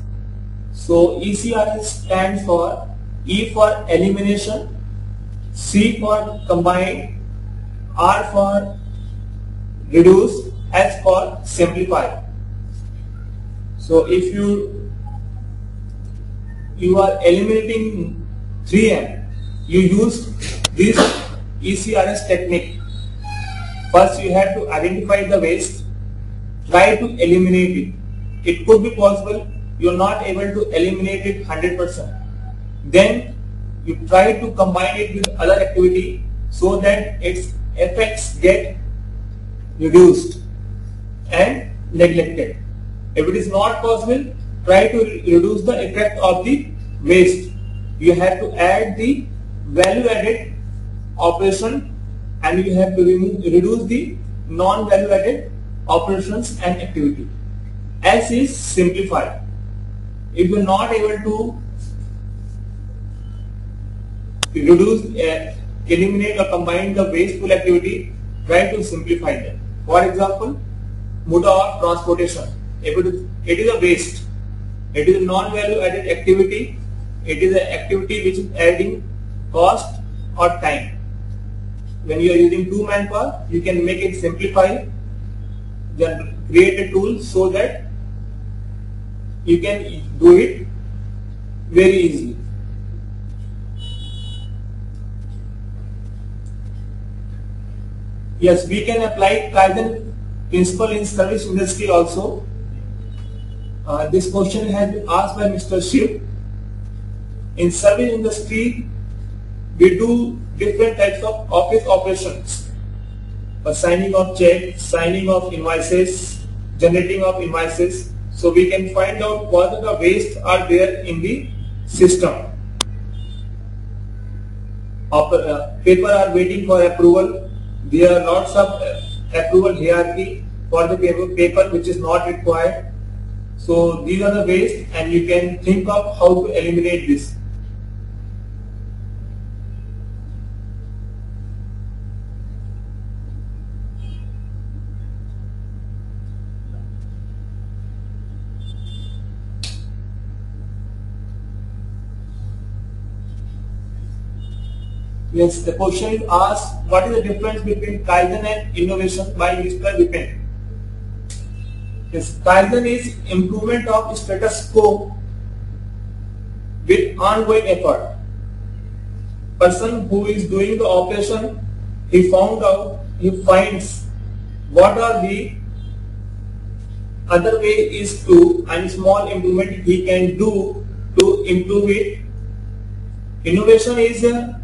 S2: So ECRS stands for E for elimination, C for combine, R for reduce, S for simplify. So if you you are eliminating 3M, you use this ECRS technique. First you have to identify the waste, try to eliminate it. It could be possible you are not able to eliminate it 100%. Then you try to combine it with other activity so that its effects get reduced and neglected. If it is not possible, try to reduce the effect of the waste. You have to add the value added operation and you have to remove, reduce the non-value added operations and activity. S is simplify. If you are not able to reduce, uh, eliminate or combine the wasteful activity, try to simplify them. For example, muda or transportation. It is a waste, it is a non-value added activity, it is an activity which is adding cost or time. When you are using two manpower, you can make it simplify, then create a tool so that you can do it very easily. Yes, we can apply Kaizen principle in service industry also. Uh, this question has been asked by Mr. Shiv. In service industry, we do different types of office operations. Uh, signing of checks, signing of invoices, generating of invoices. So we can find out what are the waste are there in the system. Uh, paper are waiting for approval. There are lots of uh, approval hierarchy for the paper, paper which is not required. So these are the waste and you can think of how to eliminate this. Yes, the question is asked, what is the difference between Kaizen and innovation by Mr. Vipin? Kaizen is improvement of status quo with ongoing effort. Person who is doing the operation, he found out, he finds what are the other way is to and small improvement he can do to improve it. Innovation is a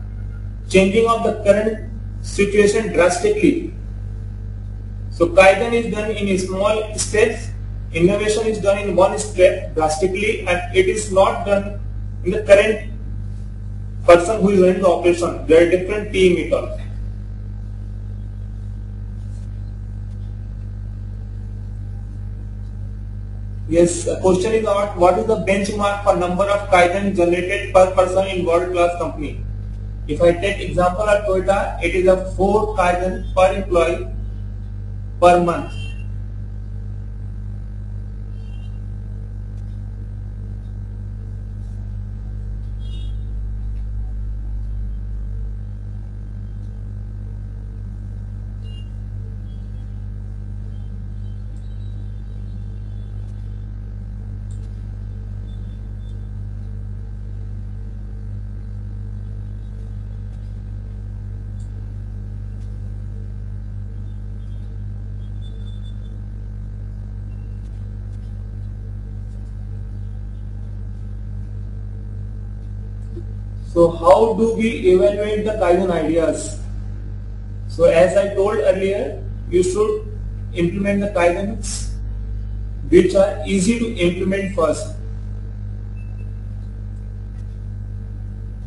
S2: changing of the current situation drastically. So Kaizen is done in small steps, innovation is done in one step drastically and it is not done in the current person who is running the operation. There are different team it. Yes, the question is about what is the benchmark for number of Kaizen generated per person in world class company. If I take example of Toyota, it is a 4 Kaizen per employee permanent So how do we evaluate the Kaizen ideas? So as I told earlier, you should implement the Kaizens which are easy to implement first.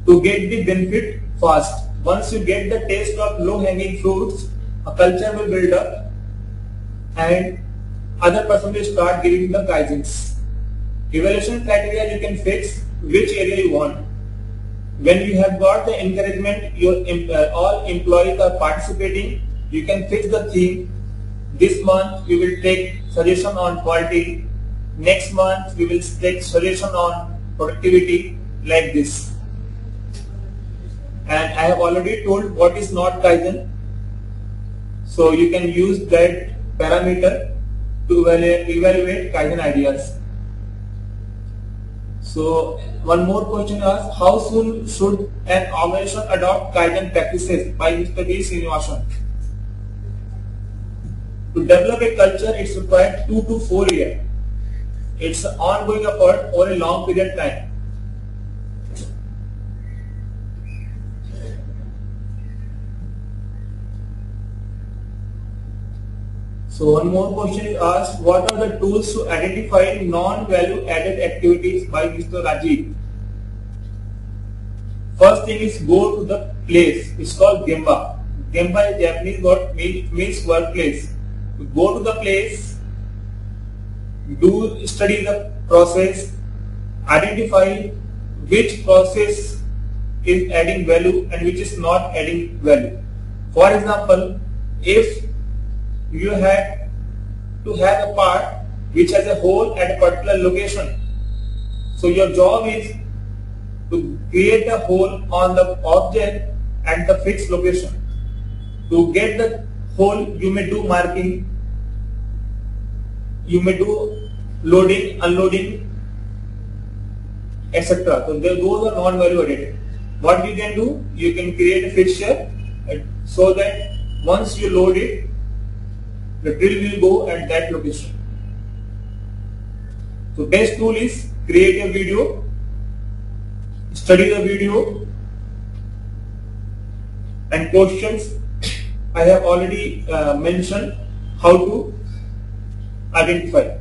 S2: To get the benefit fast. Once you get the taste of low hanging fruits, a culture will build up and other person will start giving the Kaizens. Evaluation criteria you can fix which area you want. When you have got the encouragement, your uh, all employees are participating, you can fix the theme. This month we will take suggestion on quality. Next month we will take suggestion on productivity like this. And I have already told what is not Kaizen. So you can use that parameter to evaluate, evaluate Kaizen ideas. So one more question is how soon should an organization adopt Kaizen practices by Mr. V. Srinivasan? To develop a culture, it's required two to four years. It's an ongoing effort over a long period of time. So one more question is asked, what are the tools to identify non-value added activities by Mr. Rajiv? First thing is go to the place. It's called Gemba. Gemba is Japanese word means workplace. Go to the place, do study the process, identify which process is adding value and which is not adding value. For example, if you have to have a part which has a hole at a particular location. So your job is to create a hole on the object at the fixed location. To get the hole you may do marking, you may do loading, unloading, etc. So those are non-value added. What you can do, you can create a fixture uh, so that once you load it, the drill will go at that location. So best tool is create a video, study the video and questions I have already uh, mentioned how to identify.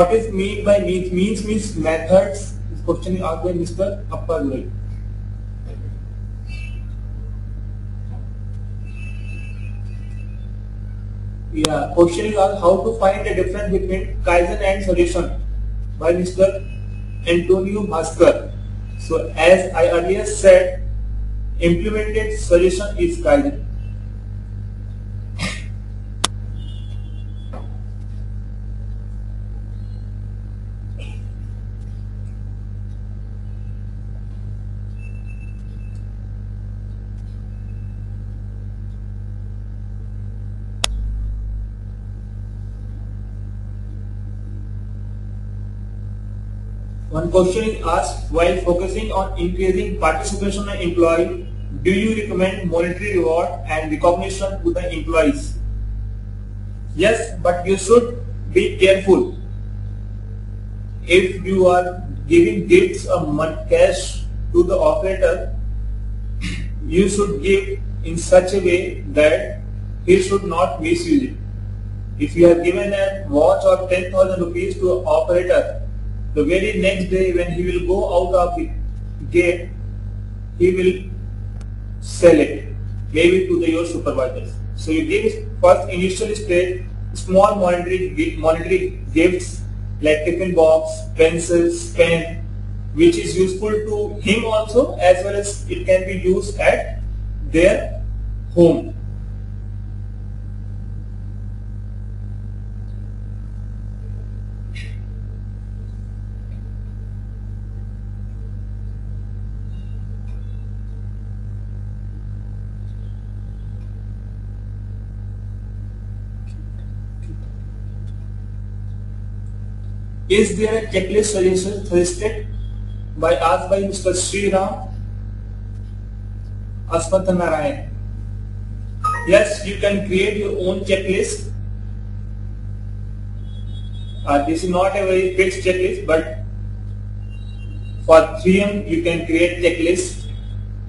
S2: What is mean by means? Means means methods. This question is asked by Mr. Appar Yeah, question is asked how to find the difference between Kaizen and solution by Mr. Antonio Bhaskar. So as I earlier said, implemented solution is Kaizen. One question is asked while focusing on increasing participation of employee, do you recommend monetary reward and recognition to the employees? Yes, but you should be careful. If you are giving gifts of cash to the operator, you should give in such a way that he should not misuse it. If you have given a watch or 10,000 rupees to an operator the very next day when he will go out of the gate, he will sell it, maybe to the, your supervisors. So you give first initial stage small monetary, monetary gifts like tiffin box, pencils, pen, which is useful to him also as well as it can be used at their home. Is there a checklist suggested by asked by Mr. Sriram? Aswatha Narayan. Yes, you can create your own checklist. Uh, this is not a very fixed checklist, but for 3M you can create checklist,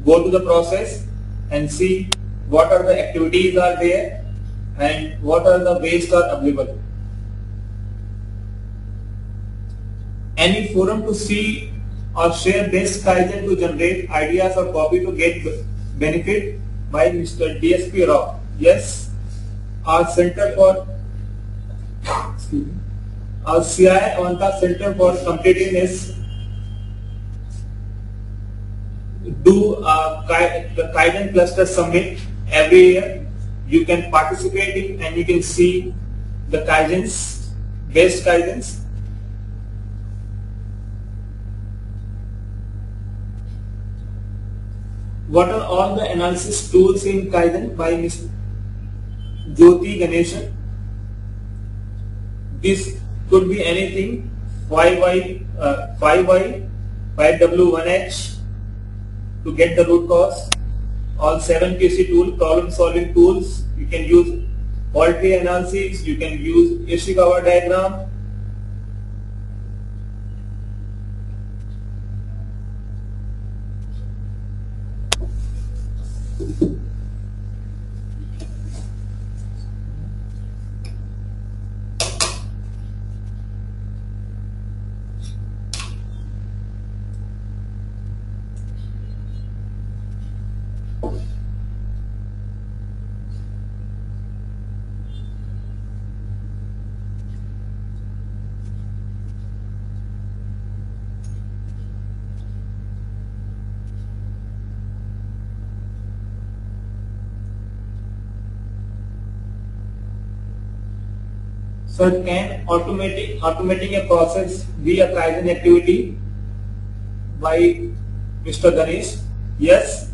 S2: go to the process and see what are the activities are there and what are the waste are available. Any forum to see or share best Kaizen to generate ideas or copy to get benefit by Mr. DSP Rao. Yes, our Center for our CI Avantha Center for Competitiveness do uh, a the Kaizen Cluster Summit every year. You can participate in and you can see the Kaizens, best Kaizens. What are all the analysis tools in Kaizen by Ms. Jyoti Ganeshan? This could be anything 5Y, uh, 5Y, 5W1H to get the root cause. All 7 PC tool, problem solving tools. You can use tree analysis, you can use Ishikawa diagram, So can automating automating a process be a Kaizen activity by Mr. Ganesh? Yes,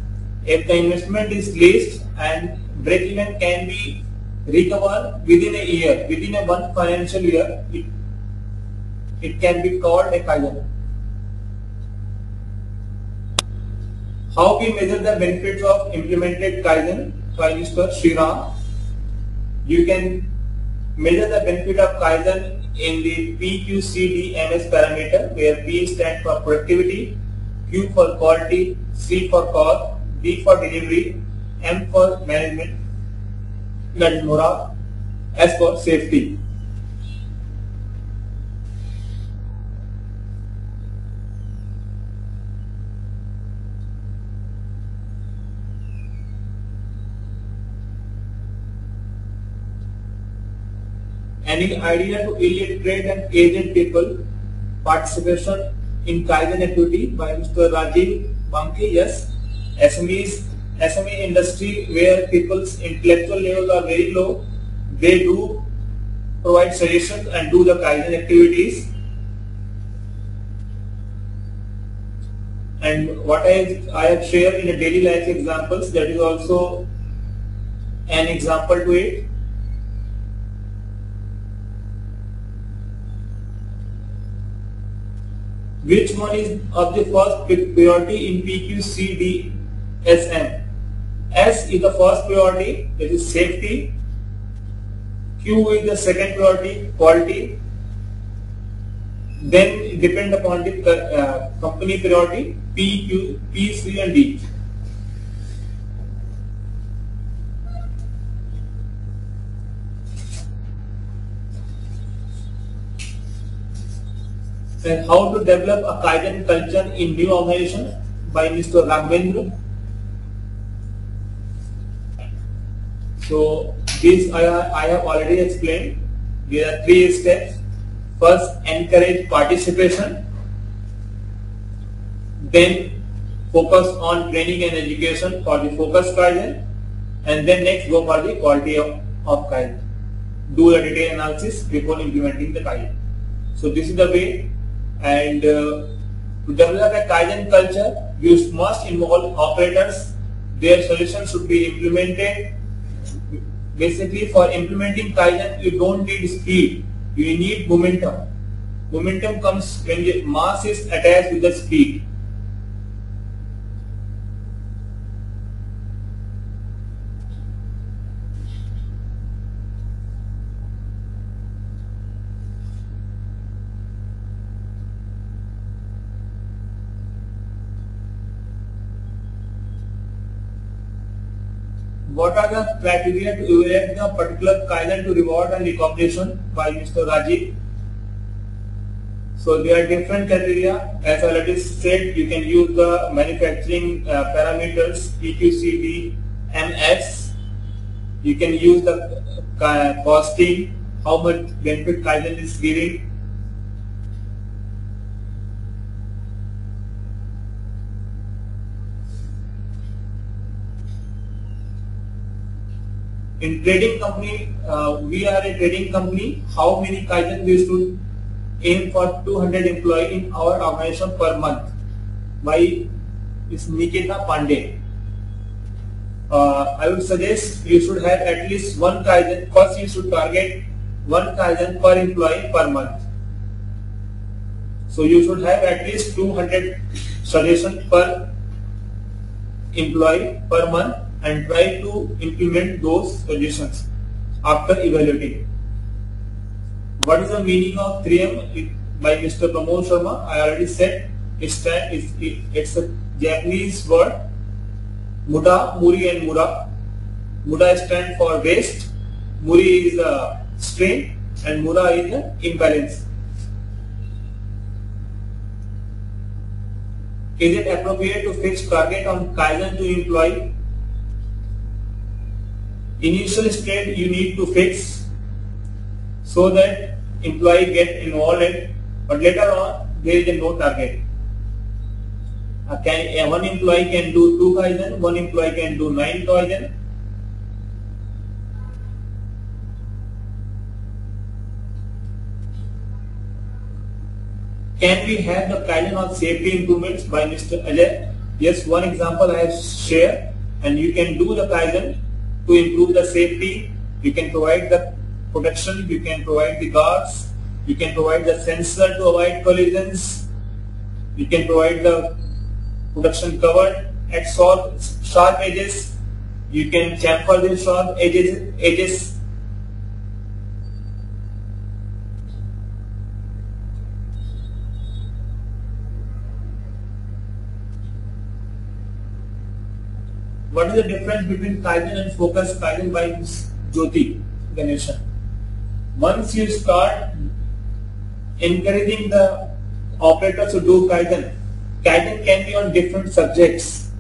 S2: if the investment is least and break even can be recovered within a year, within a one financial year, it, it can be called a Kaizen. How we measure the benefits of implemented Kaizen by Mr. Sriram? You can measure the benefit of Kaizen in the PQCDMS parameter where P stands for productivity, Q for quality, C for cost, D for delivery, M for management, that is morale, S for safety. Any idea to illiterate and aged people participation in Kaizen activity by Mr. Rajiv Banki? Yes. SMEs, SME industry where people's intellectual levels are very low, they do provide suggestions and do the Kaizen activities. And what I, I have shared in a daily life examples, that is also an example to it. Which one is of the first priority in PQCDSM? S is the first priority, that is safety. Q is the second priority, quality. Then depend upon the uh, company priority, P, Q, P, C and D. and how to develop a Kaizen culture in new organizations by Mr. Raghavendra. So this I, I have already explained. There are three steps. First, encourage participation. Then focus on training and education for the focus Kaizen. And then next go for the quality of, of Kaizen. Do the detailed analysis before implementing the Kaizen. So this is the way and uh, to develop a Kaizen culture, you must involve operators. Their solutions should be implemented. Basically, for implementing Kaizen, you don't need speed. You need momentum. Momentum comes when the mass is attached with the speed. What are the criteria to evaluate the particular Kaizen to reward and recognition by Mr. Rajiv? So there are different criteria. As I already said, you can use the manufacturing uh, parameters PQCD, MS. You can use the uh, costing, how much benefit Kaizen is giving. In trading company, uh, we are a trading company. How many Kaizen we should aim for 200 employee in our organization per month by is Nikita Pandey. Uh, I would suggest you should have at least one Kaizen. First, you should target one Kaizen per employee per month. So you should have at least 200 suggestions per employee per month and try to implement those suggestions after evaluating. What is the meaning of 3M it, by Mr. Pramod Sharma? I already said it's, it's, it's a Japanese word. Muda, Muri and Mura. Muda stands for waste, Muri is a strain and Mura is an imbalance. Is it appropriate to fix target on Kaizen to employee? Initial state you need to fix so that employee get involved in, but later on there is no target. Can, one employee can do 2 Kaizen, one employee can do 9 Kaizen. Can we have the Kaizen on safety improvements by Mr. Ajay? Yes, one example I have shared and you can do the Kaizen to improve the safety. You can provide the protection, you can provide the guards, you can provide the sensor to avoid collisions, you can provide the protection cover at sharp edges, you can chamfer the sharp edges, edges What is the difference between Kaizen and focus Kaizen by Jyoti Ganeshan? once you start encouraging the operators to do Kaizen, Kaizen can be on different subjects.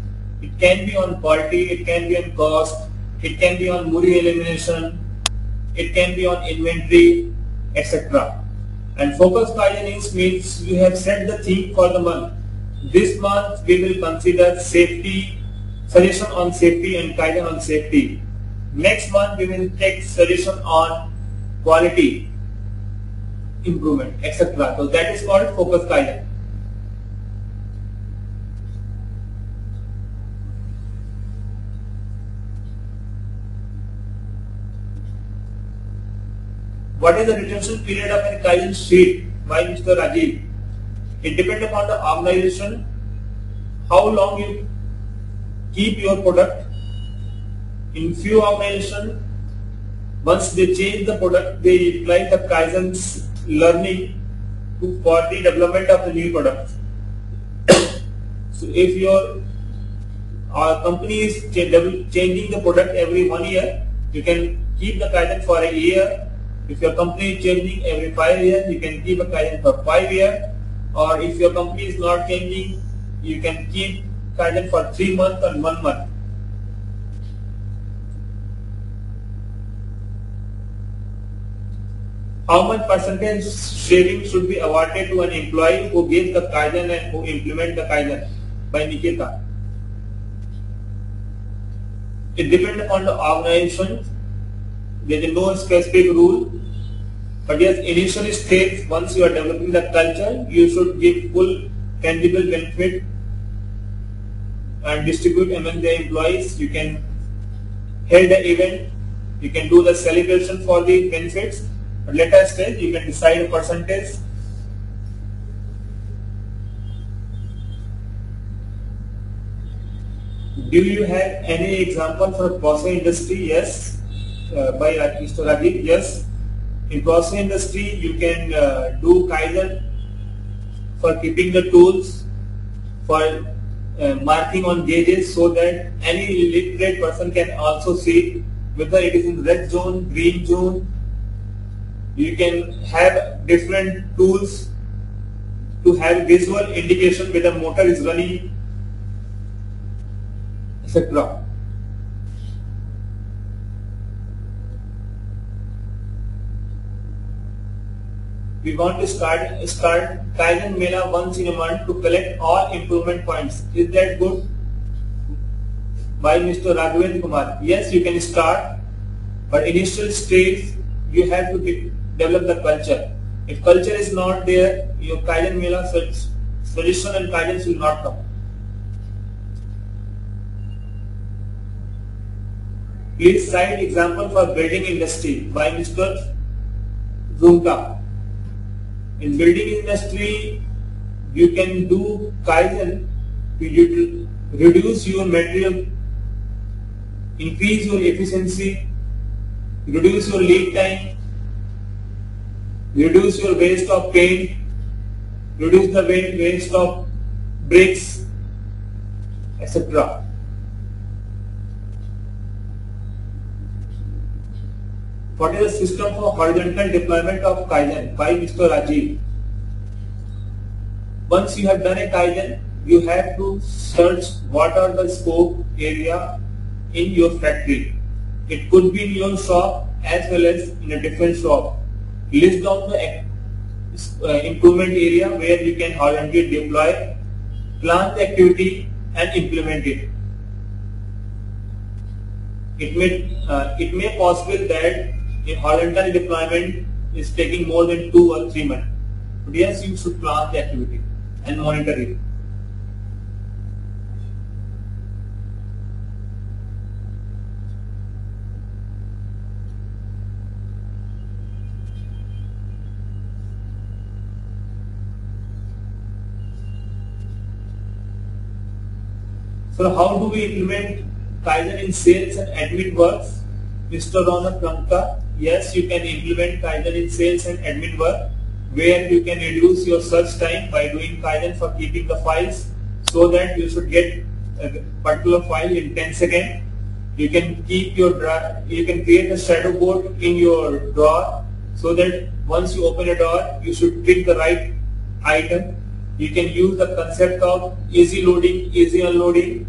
S2: It can be on quality, it can be on cost, it can be on Muri elimination, it can be on inventory, etc. And focus is means you have set the theme for the month. This month we will consider safety, suggestion on safety and Kaizen on safety. Next month we will take suggestion on quality improvement, etc. So that is called focus Kaizen. What is the retention period of a Kaizen sheet by Mr. Rajiv? It depends upon the organization, how long you keep your product. In few organizations, once they change the product, they apply the Kaizen's learning to, for the development of the new product. so if your uh, company is changing the product every one year, you can keep the Kaizen for a year. If your company is changing every five years, you can keep a Kaizen for five years. Or if your company is not changing, you can keep For three months and one month. How much percentage saving should be awarded to an employee who gives the Kaizen and who implement the Kaizen by Nikita? It depends upon the organization. There is no specific rule. But yes, initial stage, once you are developing the culture, you should give full tangible benefit and distribute among the employees. You can hold the event, you can do the celebration for the benefits but us say you can decide a percentage Do you have any example for process industry? Yes. Uh, by Mr. Rajiv, yes. In process industry, you can uh, do Kaizen for keeping the tools, for uh, marking on gauges so that any literate person can also see whether it is in red zone, green zone. You can have different tools to have visual indication whether motor is running, etc. we want to start start Kaizen Mela once in a month to collect all improvement points. Is that good? By Mr. Raghavendra Kumar. Yes, you can start, but initial stage you have to de develop the culture. If culture is not there, your Kaizen Mela solution and guidance will not come. Please cite example for building industry by Mr. Zunka in building industry you can do kaizen to reduce your material increase your efficiency reduce your lead time reduce your waste of paint reduce the waste of bricks etc What is the system for horizontal deployment of Kaizen by Mr. Rajiv? Once you have done a Kaizen, you have to search what are the scope area in your factory. It could be in your shop as well as in a different shop. List down the uh, improvement area where you can horizontally deploy, plan the activity and implement it. It may, uh, it may possible that a horizontal deployment is taking more than two or three months. But yes, you should plan the activity and monitor it. So how do we implement Kaizen in sales and admin works? Mr. Ronak Ramka yes, you can implement Kaizen in sales and admin work where you can reduce your search time by doing Kaizen for keeping the files so that you should get a particular file in 10 seconds. You can keep your you can create a shadow board in your drawer so that once you open a door, you should pick the right item. You can use the concept of easy loading, easy unloading,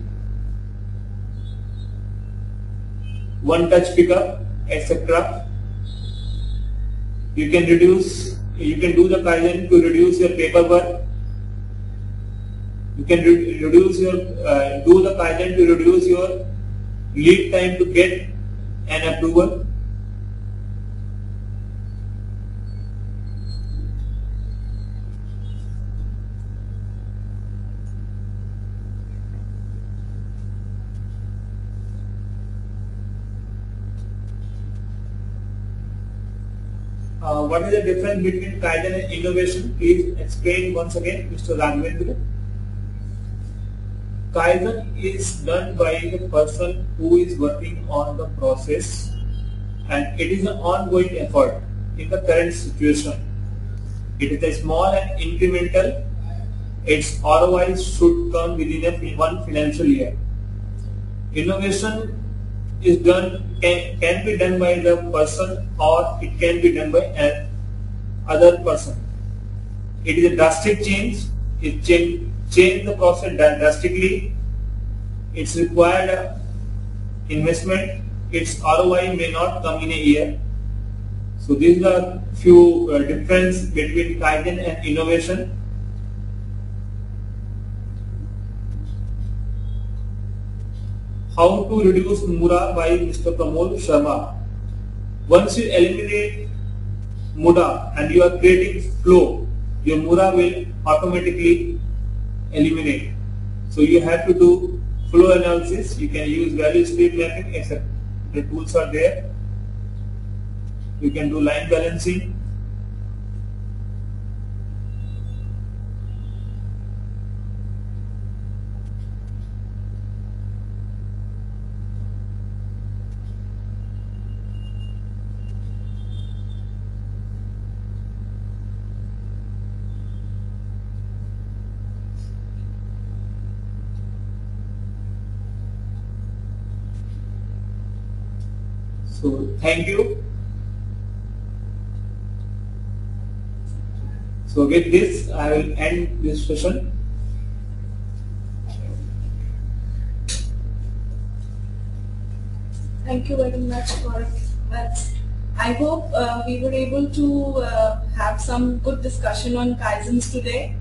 S2: one touch pickup, etc you can reduce, you can do the Kaizen to reduce your paperwork. You can re reduce your, uh, do the Kaizen to reduce your lead time to get an approval. Uh, what is the difference between Kaizen and innovation? Please explain once again, Mr. Raghavendra. Kaizen is done by the person who is working on the process and it is an ongoing effort in the current situation. It is a small and incremental. Its ROI should come within a one financial year. Innovation is done can, can be done by the person or it can be done by an other person. It is a drastic change. It change, change the process drastically. It's required investment. Its ROI may not come in a year. So these are few uh, difference between Kaizen and innovation. How to reduce Mura by Mr. Pramod Sharma. Once you eliminate Muda and you are creating flow, your Mura will automatically eliminate. So you have to do flow analysis. You can use value stream mapping, etc. The tools are there. You can do line balancing. Thank you. So with this, I will end this session.
S1: Thank you very much for that. I hope uh, we were able to uh, have some good discussion on Kaizens today.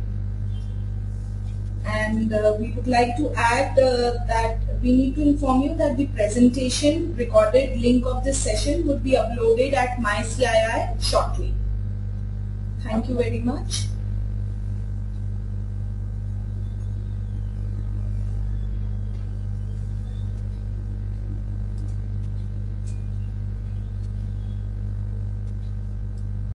S1: And uh, we would like to add uh, that we need to inform you that the presentation recorded link of this session would be uploaded at MyCII shortly. Thank you very much.